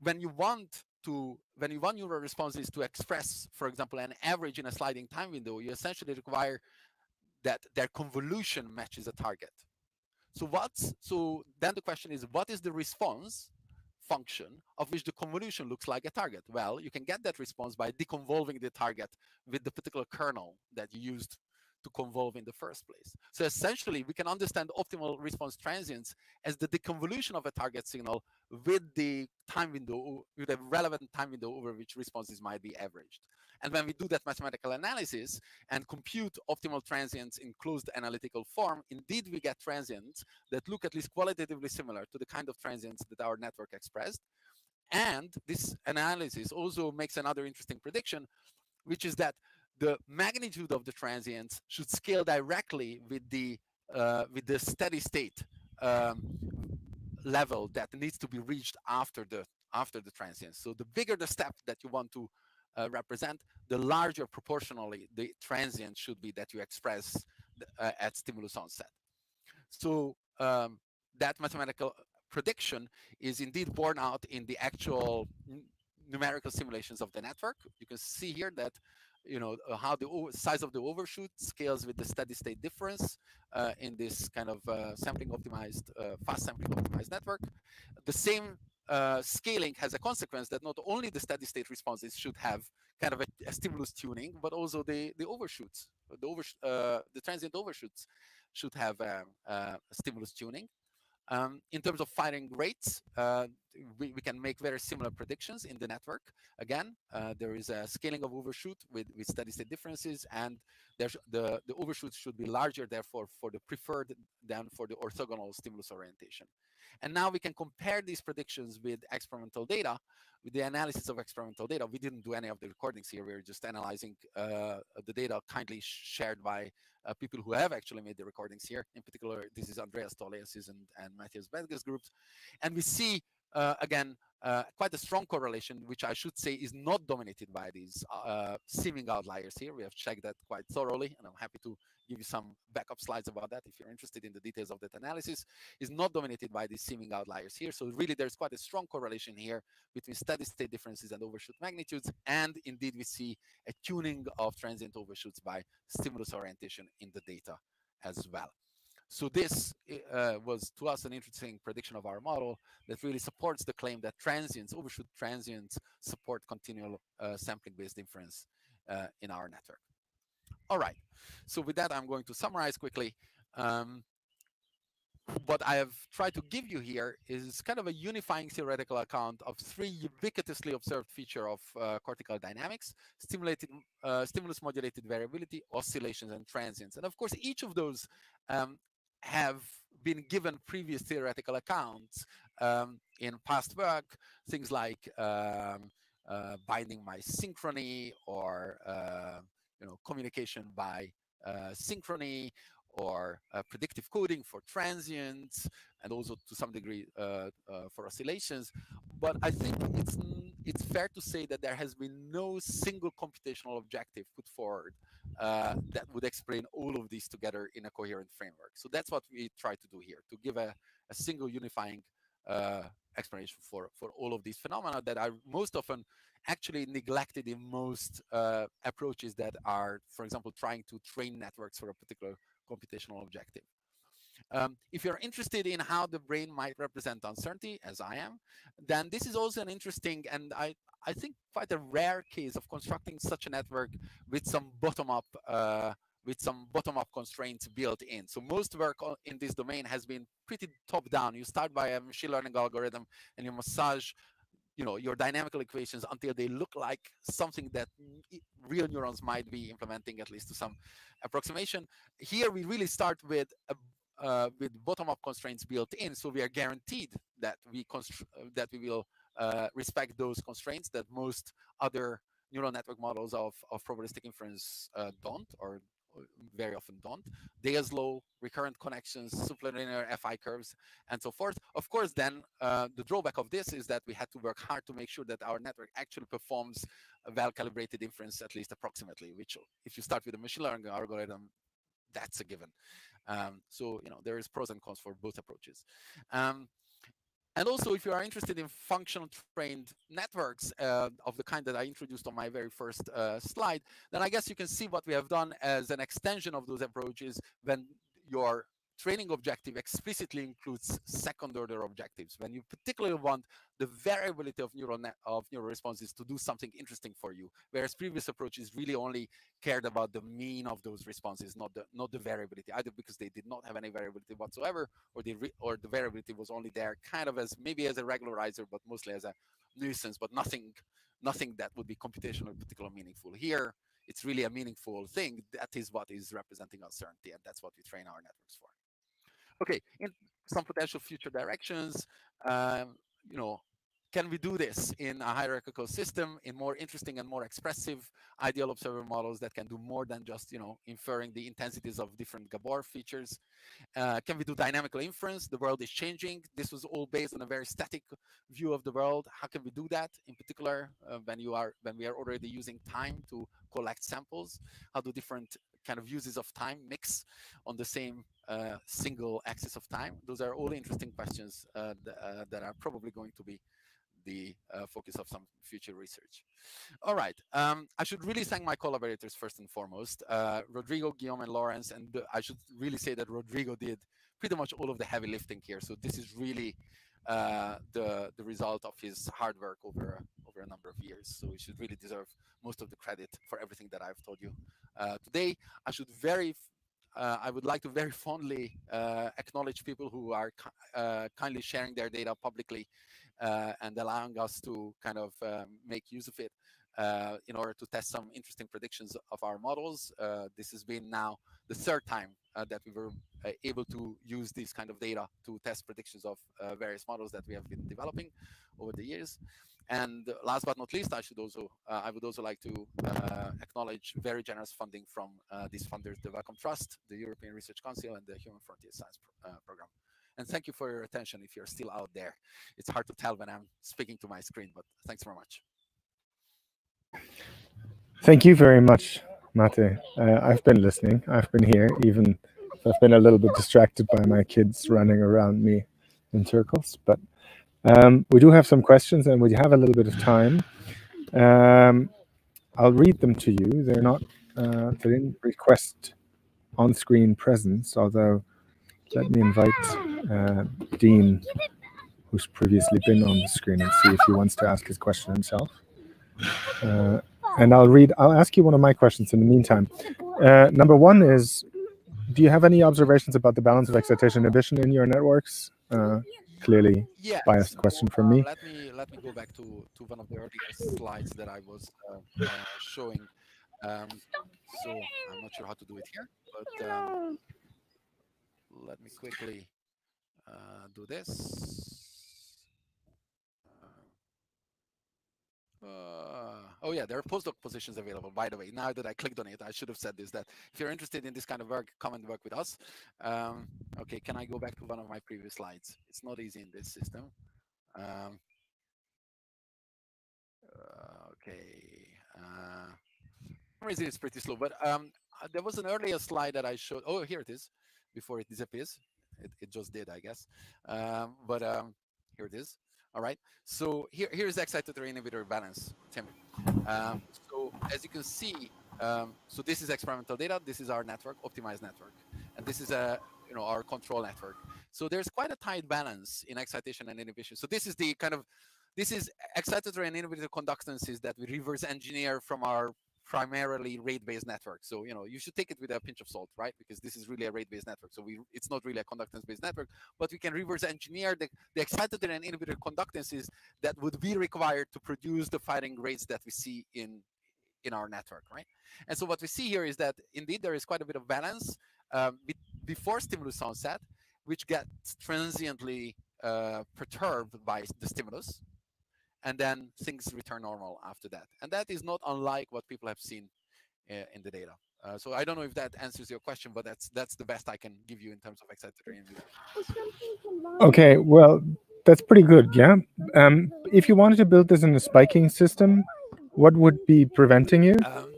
when you want to when you want neural responses to express for example an average in a sliding time window you essentially require that their convolution matches a target. So what's so then the question is what is the response function of which the convolution looks like a target? Well, you can get that response by deconvolving the target with the particular kernel that you used to convolve in the first place. So essentially, we can understand optimal response transients as the deconvolution of a target signal with the time window, with a relevant time window over which responses might be averaged. And when we do that mathematical analysis and compute optimal transients in closed analytical form, indeed we get transients that look at least qualitatively similar to the kind of transients that our network expressed. and this analysis also makes another interesting prediction, which is that the magnitude of the transients should scale directly with the uh, with the steady state um, level that needs to be reached after the after the transients. So the bigger the step that you want to uh, represent, the larger proportionally the transient should be that you express uh, at stimulus onset. So um, that mathematical prediction is indeed borne out in the actual numerical simulations of the network. You can see here that you know uh, how the size of the overshoot scales with the steady state difference uh, in this kind of uh, sampling optimized uh, fast sampling optimized network the same uh, scaling has a consequence that not only the steady state responses should have kind of a, a stimulus tuning but also the the overshoots the uh, the transient overshoots should have um, a stimulus tuning um, in terms of firing rates, uh, we, we, can make very similar predictions in the network. Again, uh, there is a scaling of overshoot with, with steady state differences, and the, the overshoot should be larger, therefore, for the preferred than for the orthogonal stimulus orientation. And now we can compare these predictions with experimental data, with the analysis of experimental data. We didn't do any of the recordings here. We are just analyzing uh, the data kindly shared by uh, people who have actually made the recordings here. In particular, this is Andreas Tolias and, and Matthias Bethge's groups. And we see again, uh, quite a strong correlation, which I should say is not dominated by these uh, seeming outliers here. We have checked that quite thoroughly, and I'm happy to give you some backup slides about that if you're interested in the details of that analysis. Is not dominated by these seeming outliers here. So really, there's quite a strong correlation here between steady state differences and overshoot magnitudes, and indeed we see a tuning of transient overshoots by stimulus orientation in the data as well. So this uh, was to us an interesting prediction of our model that really supports the claim that transients, overshoot transients, support continual uh, sampling-based inference uh, in our network. All right. So with that, I'm going to summarize quickly. Um, what I have tried to give you here is kind of a unifying theoretical account of three ubiquitously observed feature of uh, cortical dynamics, stimulated, uh, stimulus modulated variability, oscillations, and transients. And of course, each of those um, have been given previous theoretical accounts um, in past work, things like um, uh, binding by synchrony or uh, you know communication by uh, synchrony or uh, predictive coding for transients and also to some degree uh, uh, for oscillations. But I think it's it's fair to say that there has been no single computational objective put forward uh, that would explain all of these together in a coherent framework. So that's what we try to do here, to give a, a single unifying uh, explanation for, for all of these phenomena that are most often actually neglected in most uh, approaches that are, for example, trying to train networks for a particular computational objective. Um, if you're interested in how the brain might represent uncertainty, as I am, then this is also an interesting and I, I think quite a rare case of constructing such a network with some bottom-up uh, with some bottom-up constraints built in. So most work in this domain has been pretty top-down. You start by a machine learning algorithm and you massage you know your dynamical equations until they look like something that real neurons might be implementing at least to some approximation here we really start with a, uh, with bottom-up constraints built in so we are guaranteed that we that we will uh, respect those constraints that most other neural network models of, of probabilistic inference uh, don't or very often don't. Dale's law, recurrent connections, superlinear FI curves, and so forth. Of course, then uh, the drawback of this is that we had to work hard to make sure that our network actually performs well-calibrated inference, at least approximately, which if you start with a machine learning algorithm, that's a given. Um, so, you know, there is pros and cons for both approaches. Um, and also, if you are interested in functional trained networks uh, of the kind that I introduced on my very first uh, slide, then I guess you can see what we have done as an extension of those approaches when your training objective explicitly includes second order objectives. When you particularly want the variability of neural of neural responses to do something interesting for you whereas previous approaches really only cared about the mean of those responses not the not the variability either because they did not have any variability whatsoever or the or the variability was only there kind of as maybe as a regularizer but mostly as a nuisance but nothing nothing that would be computationally particularly meaningful. Here it's really a meaningful thing. That is what is representing uncertainty and that's what we train our networks for Okay, in some potential future directions, um, you know, can we do this in a hierarchical system in more interesting and more expressive ideal observer models that can do more than just you know inferring the intensities of different Gabor features? Uh, can we do dynamical inference? The world is changing. This was all based on a very static view of the world. How can we do that? In particular, uh, when you are when we are already using time to collect samples, how do different kind of uses of time mix on the same uh, single axis of time? Those are all interesting questions uh, th uh, that are probably going to be the uh, focus of some future research. All right, um, I should really thank my collaborators first and foremost, uh, Rodrigo, Guillaume, and Laurence, and I should really say that Rodrigo did pretty much all of the heavy lifting here. So this is really uh, the the result of his hard work over over a number of years. So he should really deserve most of the credit for everything that I've told you uh, today. I should very uh, I would like to very fondly uh, acknowledge people who are uh, kindly sharing their data publicly uh, and allowing us to kind of um, make use of it in order to test some interesting predictions of our models. This has been now the third time that we were able to use this kind of data to test predictions of various models that we have been developing over the years. And last but not least, I should also uh, I would also like to uh, acknowledge very generous funding from uh, these funders: the Wellcome Trust, the European Research Council, and the Human Frontier Science Pro Program. And thank you for your attention if you're still out there. It's hard to tell when I'm speaking to my screen, but thanks very much. Thank you very much, Mate. Uh, I've been listening. I've been here, even if I've been a little bit distracted by my kids running around me in circles. But um, we do have some questions and we have a little bit of time. Um, I'll read them to you. They're not, uh, they didn't request on-screen presence, although let me invite uh, Dean, who's previously been on the screen, and see if he wants to ask his question himself. Uh, and I'll read, I'll ask you one of my questions in the meantime. Uh, number one is, do you have any observations about the balance of excitation inhibition in your networks? Uh, clearly yes. biased question from me. let me let me go back to to one of the earlier slides that I was uh, uh, showing. Um, so I'm not sure how to do it here, but um, let me quickly uh, do this. Uh, oh yeah, there are postdoc positions available. By the way, now that I clicked on it, I should have said this: that if you're interested in this kind of work, come and work with us. Um, okay, can I go back to one of my previous slides? It's not easy in this system. Um, uh, okay, uh, reason it's pretty slow, but um, uh, there was an earlier slide that I showed. Oh, here it is. Before it disappears, it, it just did, I guess. Um, but um, here it is. All right. So here, here's excitatory inhibitor balance, Tim. Um, so as you can see, um, so this is experimental data. This is our network, optimized network, and this is a you know our control network. So there's quite a tight balance in excitation and inhibition. So this is the kind of this is excitatory and inhibitor conductances that we reverse engineer from our primarily rate-based network. So, you know, you should take it with a pinch of salt, right? Because this is really a rate-based network. So we, it's not really a conductance-based network, but we can reverse engineer the, the excitatory and inhibitor conductances that would be required to produce the firing rates that we see in, in our network, right? And so what we see here is that indeed there is quite a bit of balance um, be, before stimulus onset, which gets transiently uh, perturbed by the stimulus, and then things return normal after that. And that is not unlike what people have seen uh, in the data. Uh, so I don't know if that answers your question, but that's that's the best I can give you in terms of excitatory Okay, well, that's pretty good, yeah. Um, if you wanted to build this in a spiking system, what would be preventing you? Um,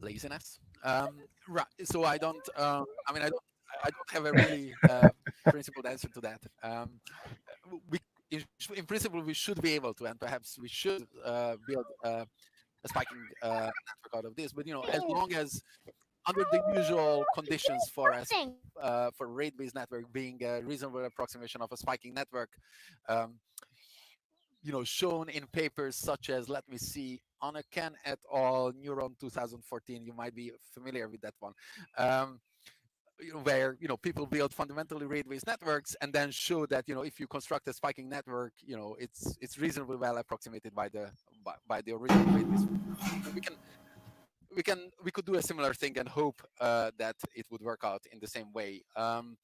laziness. Um, right. So I don't. Uh, I mean, I don't. I don't have a really uh, principled answer to that. Um, we in, in, principle, we should be able to, and perhaps we should uh, build uh, a spiking uh, network out of this. But you know, as long as under the usual conditions for a uh, for rate-based network being a reasonable approximation of a spiking network, um, you know, shown in papers such as, let me see, Onneken et al. Neuron 2014. You might be familiar with that one. Um, where you know people build fundamentally rate-based networks and then show that you know if you construct a spiking network you know it's it's reasonably well approximated by the by, by the original rate-based we can we can we could do a similar thing and hope uh, that it would work out in the same way um,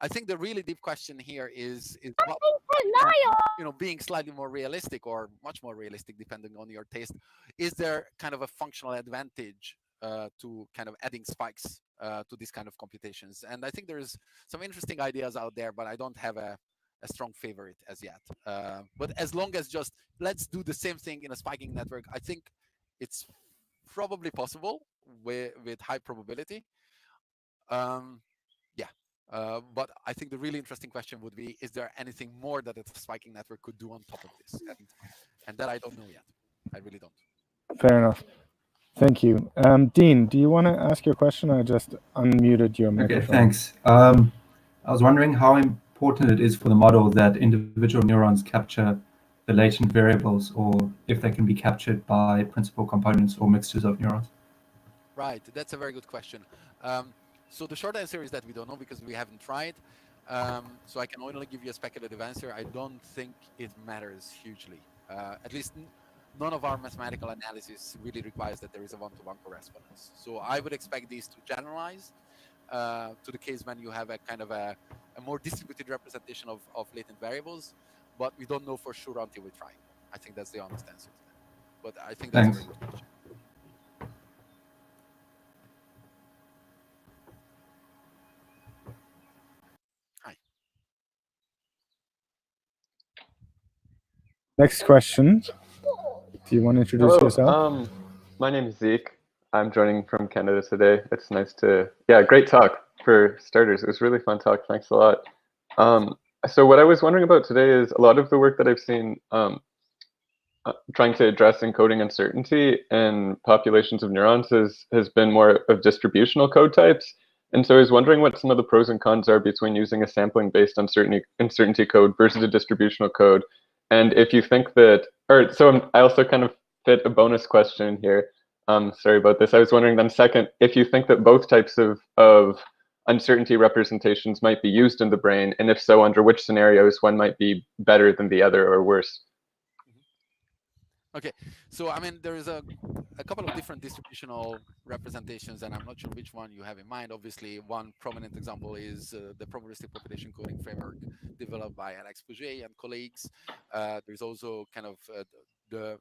I think the really deep question here is is what, you know being slightly more realistic or much more realistic depending on your taste. Is there kind of a functional advantage uh, to kind of adding spikes uh, to these kind of computations? And I think there's some interesting ideas out there, but I don't have a a strong favorite as yet. Uh, but as long as just let's do the same thing in a spiking network, I think it's probably possible with, with high probability. Um, yeah, uh, but I think the really interesting question would be, is there anything more that a spiking network could do on top of this? And, and that I don't know yet. I really don't. Fair enough. Thank you. Um, Dean, do you want to ask your question? I just unmuted your microphone. Okay, thanks. Um, I was wondering how important it is for the model that individual neurons capture the latent variables or if they can be captured by principal components or mixtures of neurons. Right, that's a very good question. Um, so the short answer is that we don't know because we haven't tried. Um, so I can only give you a speculative answer. I don't think it matters hugely. Uh, at least none of our mathematical analysis really requires that there is a one-to-one correspondence. So I would expect these to generalize uh, to the case when you have a kind of a, a more distributed representation of, of latent variables, but we don't know for sure until we try. I think that's the honest answer to that. But I think that's Thanks. a very good question. Hi. Next question. Do you want to introduce Hello, yourself? Um, my name is Zeke. I'm joining from Canada today. It's nice to, yeah, great talk for starters. It was really fun talk. Thanks a lot. Um, so what I was wondering about today is a lot of the work that I've seen um, uh, trying to address encoding uncertainty in populations of neurons has, has been more of distributional code types. And so I was wondering what some of the pros and cons are between using a sampling-based uncertainty, uncertainty code versus a distributional code. And if you think that, or so I also kind of fit a bonus question here. Um, sorry about this. I was wondering then second, if you think that both types of, of uncertainty representations might be used in the brain, and if so, under which scenarios one might be better than the other or worse. Okay, so I mean, there is a, a couple of different distributional representations, and I'm not sure which one you have in mind. Obviously, one prominent example is uh, the probabilistic population coding framework developed by Alex Pouget and colleagues. Uh, there's also kind of uh, the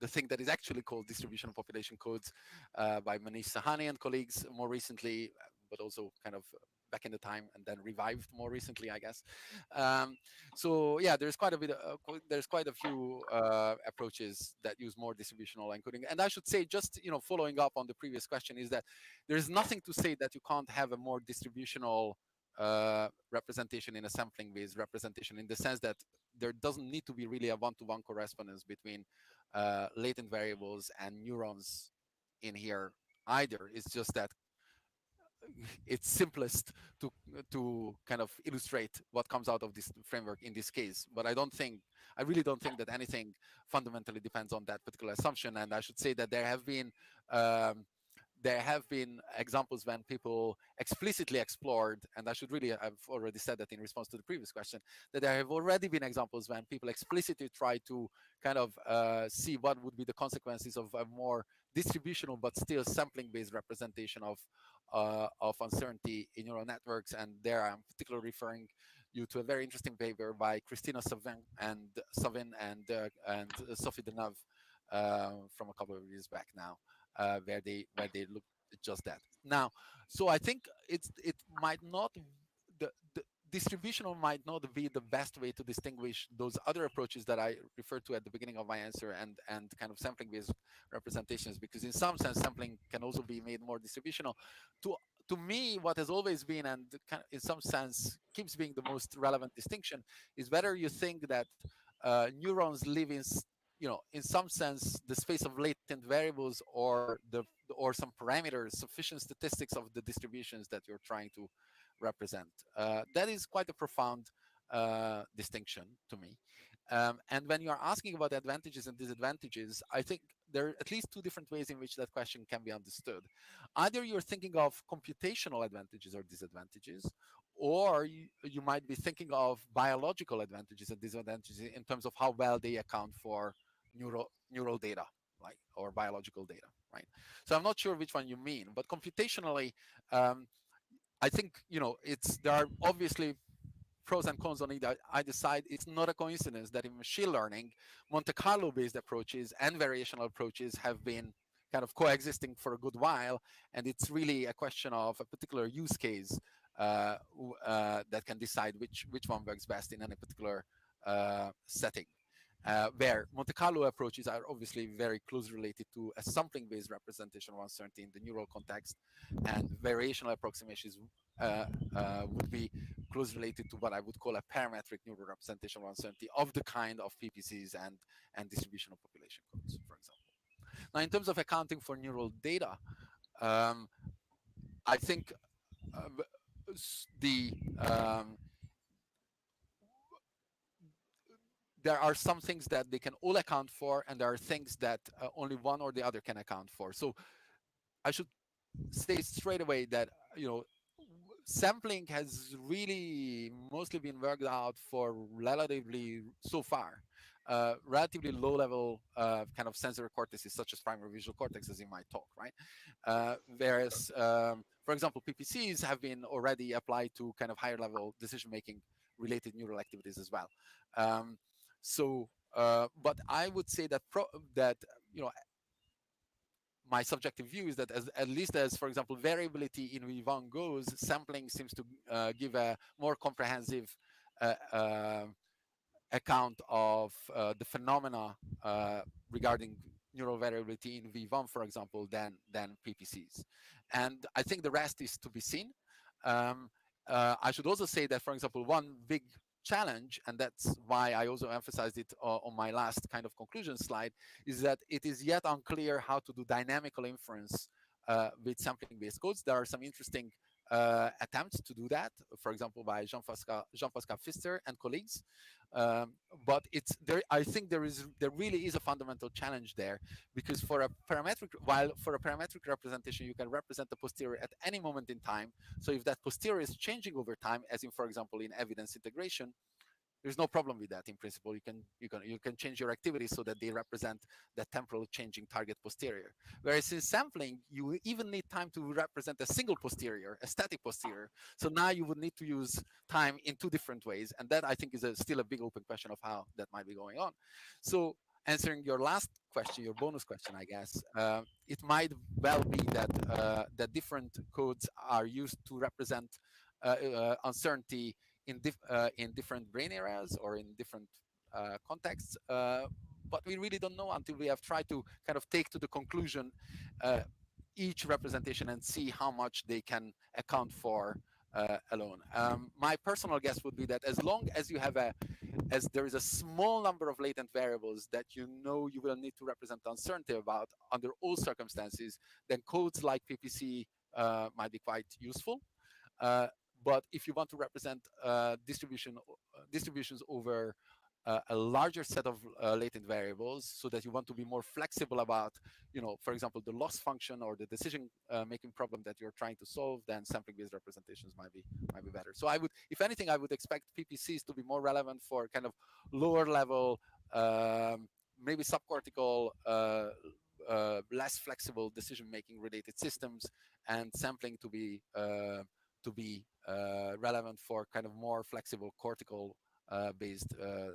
the thing that is actually called distributional population codes uh, by Maneesh Sahani and colleagues more recently, but also kind of back in the time and then revived more recently, I guess. Um, so yeah, there's quite a bit. Of, uh, there's quite a few uh, approaches that use more distributional encoding. And I should say, just you know, following up on the previous question, is that there is nothing to say that you can't have a more distributional uh, representation in a sampling-based representation, in the sense that there doesn't need to be really a one-to-one correspondence between uh, latent variables and neurons in here either. It's just that it's simplest to to kind of illustrate what comes out of this framework in this case. But i don't think i really don't think that anything fundamentally depends on that particular assumption. And i should say that there have been um, there have been examples when people explicitly explored, and I should really, I've already said that in response to the previous question, that there have already been examples when people explicitly try to kind of uh, see what would be the consequences of a more distributional but still sampling-based representation of uh, of uncertainty in neural networks. And there I'm particularly referring you to a very interesting paper by Cristina Savin and Savin and uh, and Sophie Denève uh, from a couple of years back now uh, where they where they look just that. Now, so I think it's it might not the, the distributional might not be the best way to distinguish those other approaches that I referred to at the beginning of my answer and and kind of sampling based representations because in some sense sampling can also be made more distributional. To to me what has always been and kind of in some sense keeps being the most relevant distinction is whether you think that uh, neurons live in you know, in some sense, the space of latent variables or the or some parameters, sufficient statistics of the distributions that you're trying to represent. Uh, that is quite a profound uh, distinction to me. Um, and when you are asking about advantages and disadvantages, I think there are at least two different ways in which that question can be understood. Either you're thinking of computational advantages or disadvantages, or you, you might be thinking of biological advantages and disadvantages in terms of how well they account for neural neural data like or biological data right so i'm not sure which one you mean but computationally um, I think you know it's there are obviously pros and cons on either, either side. It's not a coincidence that in machine learning, Monte Carlo based approaches and variational approaches have been kind of coexisting for a good while. And it's really a question of a particular use case uh, uh, that can decide which, which one works best in any particular uh, setting. Uh, where Monte Carlo approaches are obviously very closely related to a sampling-based representation of uncertainty in the neural context, and variational approximations uh, uh, would be closely related to what I would call a parametric neural representation of uncertainty of the kind of PPCs and, and distributional population codes, for example. Now, in terms of accounting for neural data, um, I think uh, the um, there are some things that they can all account for, and there are things that uh, only one or the other can account for. So I should say straight away that you know sampling has really mostly been worked out for relatively so far uh, relatively low level uh, kind of sensory cortices such as primary visual cortex as in my talk right uh, whereas um, for example ppcs have been already applied to kind of higher level decision making related neural activities as well um, so uh, but i would say that pro- that you know my subjective view is that as, at least as, for example, variability in V1 goes, sampling seems to uh, give a more comprehensive uh, uh, account of uh, the phenomena uh, regarding neural variability in V1, for example, than, than PPCs. And I think the rest is to be seen. Um, uh, I should also say that, for example, one big challenge, and that's why I also emphasized it uh, on my last kind of conclusion slide, is that it is yet unclear how to do dynamical inference uh, with sampling-based codes. There are some interesting uh, attempts to do that, for example, by Jean-Pascal Jean-Pascal Pfister and colleagues. Um, but it's there. I think there is there really is a fundamental challenge there because for a parametric, while for a parametric representation, you can represent the posterior at any moment in time. So if that posterior is changing over time, as in for example in evidence integration, there's no problem with that in principle. You can you can you can change your activities so that they represent the temporal changing target posterior. Whereas in sampling, you even need time to represent a single posterior, a static posterior. So now you would need to use time in two different ways, and that I think is a, still a big open question of how that might be going on. So answering your last question, your bonus question, I guess, uh, it might well be that uh, that different codes are used to represent uh, uh uncertainty in, dif uh, in different brain areas or in different uh, contexts. Uh, but we really don't know until we have tried to kind of take to the conclusion each representation and see how much they can account for uh, alone. Um, my personal guess would be that as long as you have a, as there is a small number of latent variables that you know you will need to represent uncertainty about under all circumstances, then codes like PPC uh, might be quite useful. But if you want to represent uh, distribution uh, distributions over uh, a larger set of uh, latent variables so that you want to be more flexible about, you know, for example, the loss function or the decision uh, making problem that you're trying to solve, then sampling based representations might be might be better. So I would, if anything, I would expect PPCs to be more relevant for kind of lower level, um, maybe subcortical, uh, uh, less flexible decision making related systems, and sampling to be to be relevant for kind of more flexible cortical uh, based uh,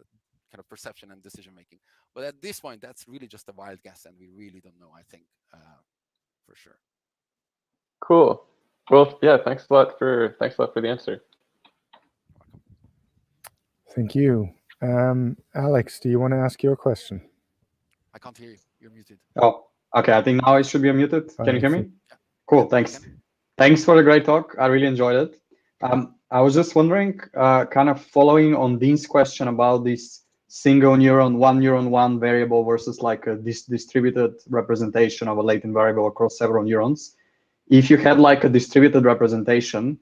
kind of perception and decision making. But at this point, that's really just a wild guess, and we really don't know. I think for sure. Cool. Well, yeah. Thanks a lot for thanks a lot for the answer. Thank you. Um, Alex, do you want to ask your question? I can't hear you. You're muted. Oh, okay. I think now it should be unmuted. Can you hear me? Yeah. Cool. Thanks. Thanks for the great talk. I really enjoyed it. Um, I was just wondering, uh, kind of following on Dean's question about this single neuron, one neuron, one variable versus like a dis distributed representation of a latent variable across several neurons. If you had like a distributed representation,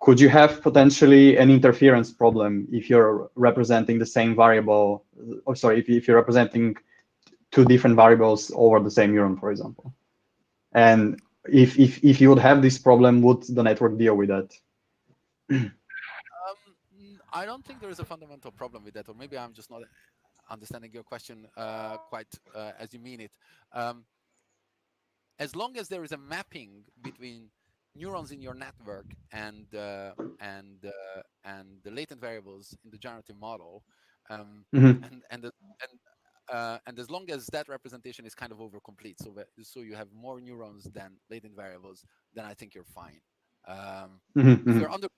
could you have potentially an interference problem if you're representing the same variable? Or oh, sorry, if, if you're representing two different variables over the same neuron, for example. And if if if you would have this problem, would the network deal with that? Um, I don't think there is a fundamental problem with that, or maybe I'm just not understanding your question uh, quite uh, as you mean it. Um, as long as there is a mapping between neurons in your network and uh, and uh, and the latent variables in the generative model, um, Mhm. and and the, and uh, and as long as that representation is kind of over complete, so that, so you have more neurons than latent variables, then I think you're fine. Um, Mhm, if mhm. you're under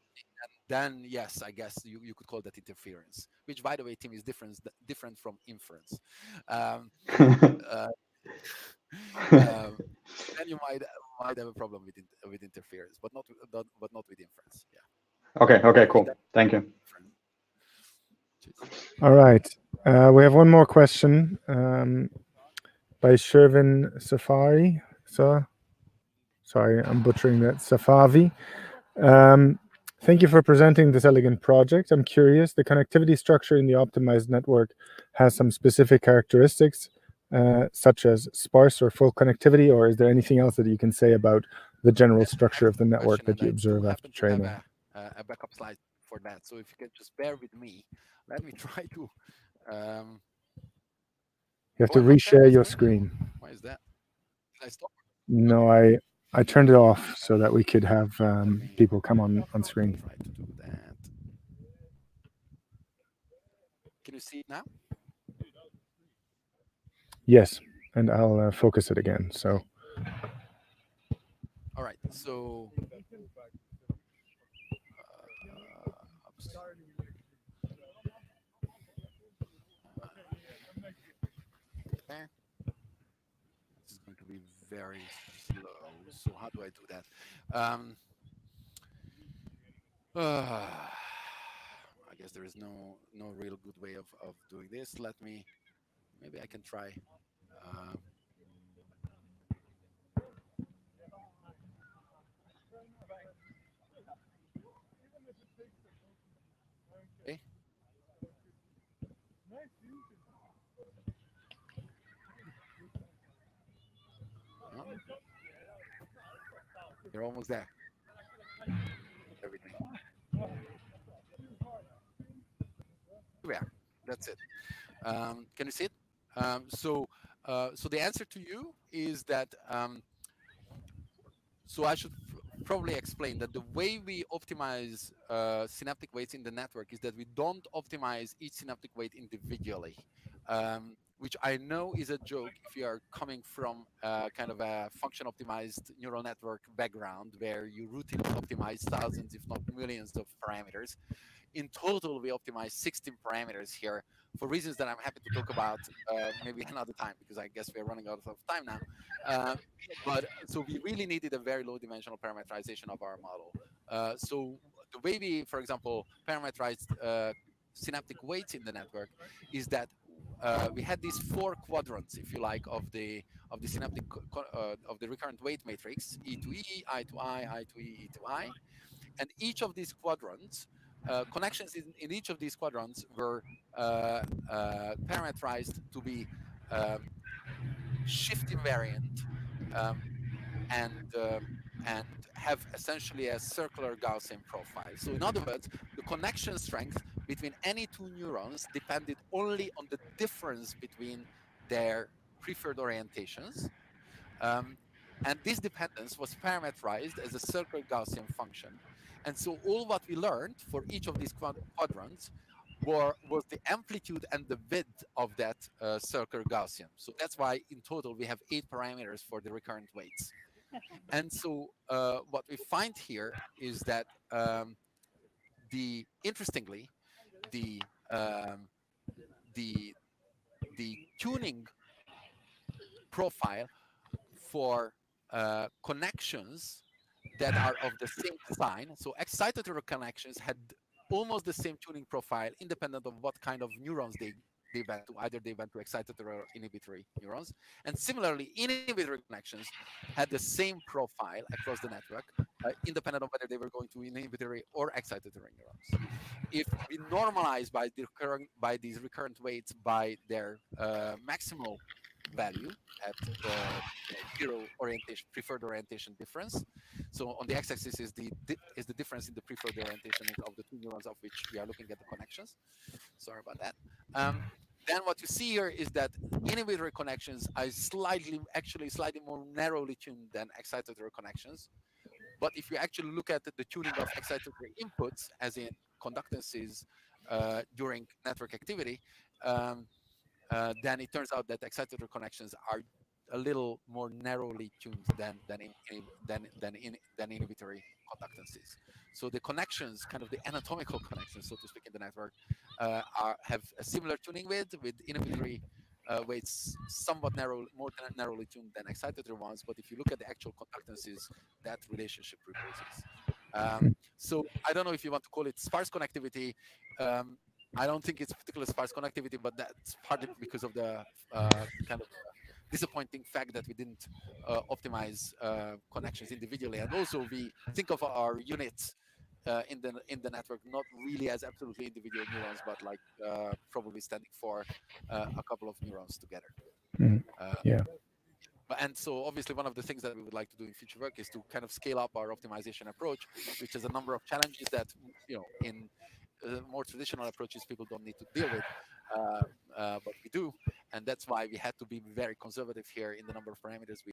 then yes, I guess you, you could call that interference, which by the way, Tim, is different different from inference. Um, uh, um, then you might might have a problem with with interference, but not with, not- but not with inference. Yeah. okay, okay, cool. Thank you. All right. Uh, we have one more question um, by Shervin Safari. So, sorry, I'm butchering that. Safavi. Um, thank you for presenting this elegant project. I'm curious, the connectivity structure in the optimized network has some specific characteristics, uh, such as sparse or full connectivity, or is there anything else that you can say about the general structure of the network that you and I do observe after training? A, a- a backup slide for that. So if you can just bear with me, let me try to. Um, You have to reshare your screen? screen. why is that? Did I stop? No, I I turned it off so that we could have um, people come on on screen. Try to do that. Can you see it now? Yes, and I'll uh, focus it again. So All right. So. uh. This is going to be very. So how do I do that? Um, uh, I guess there is no no real good way of, of doing this. Let me. Maybe I can try. Uh, You're almost there. Everything. Are. That's it. Um, can you see it? Um, so, uh, so the answer to you is that. Um, so I should probably explain that the way we optimize uh, synaptic weights in the network is that we don't optimize each synaptic weight individually, um, which I know is a joke if you are coming from kind of a function optimized neural network background where you routinely optimize thousands, if not millions, of parameters. In total, we optimize 16 parameters here for reasons that I'm happy to talk about uh, maybe another time because I guess we're running out of time now. Uh, but so we really needed a very low dimensional parameterization of our model. Uh, so the way we, for example, parameterized uh, synaptic weights in the network is that uh, we had these four quadrants, if you like, of the of the synaptic uh, of the recurrent weight matrix: E to E, I to I, I to E, E to I, and each of these quadrants. Uh, connections in, in each of these quadrants were uh, uh, parameterized to be um, shift invariant um, and um, and have essentially a circular Gaussian profile. So in other words, the connection strength between any two neurons depended only on the difference between their preferred orientations. Um, and this dependence was parameterized as a circular Gaussian function. And so all what we learned for each of these quad- quadrants were, was the amplitude and the width of that uh, circular Gaussian. So that's why in total we have eight parameters for the recurrent weights. And so uh, what we find here is that um, the interestingly, the um, the the tuning profile for uh, connections that are of the same design. So excitatory connections had almost the same tuning profile, independent of what kind of neurons they they went to. Either they went to excitatory or inhibitory neurons. And similarly, inhibitory connections had the same profile across the network, uh, independent of whether they were going to inhibitory or excitatory neurons. If we normalize by the recurrent, by these recurrent weights by their uh, maximal value at the zero orientation preferred orientation difference. So on the x-axis is the is the difference in the preferred orientation of the two neurons of which we are looking at the connections. Sorry about that. Um, then what you see here is that inhibitory connections are slightly, actually slightly more narrowly tuned than excitatory connections. But if you actually look at the tuning of excitatory inputs, as in conductances uh, during network activity, um, uh, then it turns out that excitatory connections are a little more narrowly tuned than than in, than than in than inhibitory conductances. So the connections, kind of the anatomical connections, so to speak, in the network, uh, are have a similar tuning width with inhibitory uh, weights somewhat narrow, more narrowly tuned than excitatory ones. But if you look at the actual conductances, that relationship reverses. Um, so I don't know if you want to call it sparse connectivity. Um, I don't think it's particularly sparse connectivity, but that's partly because of the uh, kind of disappointing fact that we didn't uh, optimize uh, connections individually, and also we think of our units uh, in the in the network not really as absolutely individual neurons, but like uh, probably standing for uh, a couple of neurons together. Mhm. Yeah. And so obviously one of the things that we would like to do in future work is to kind of scale up our optimization approach, which is a number of challenges that you know in uh, more traditional approaches people don't need to deal with, uh, uh, but we do, and that's why we had to be very conservative here in the number of parameters we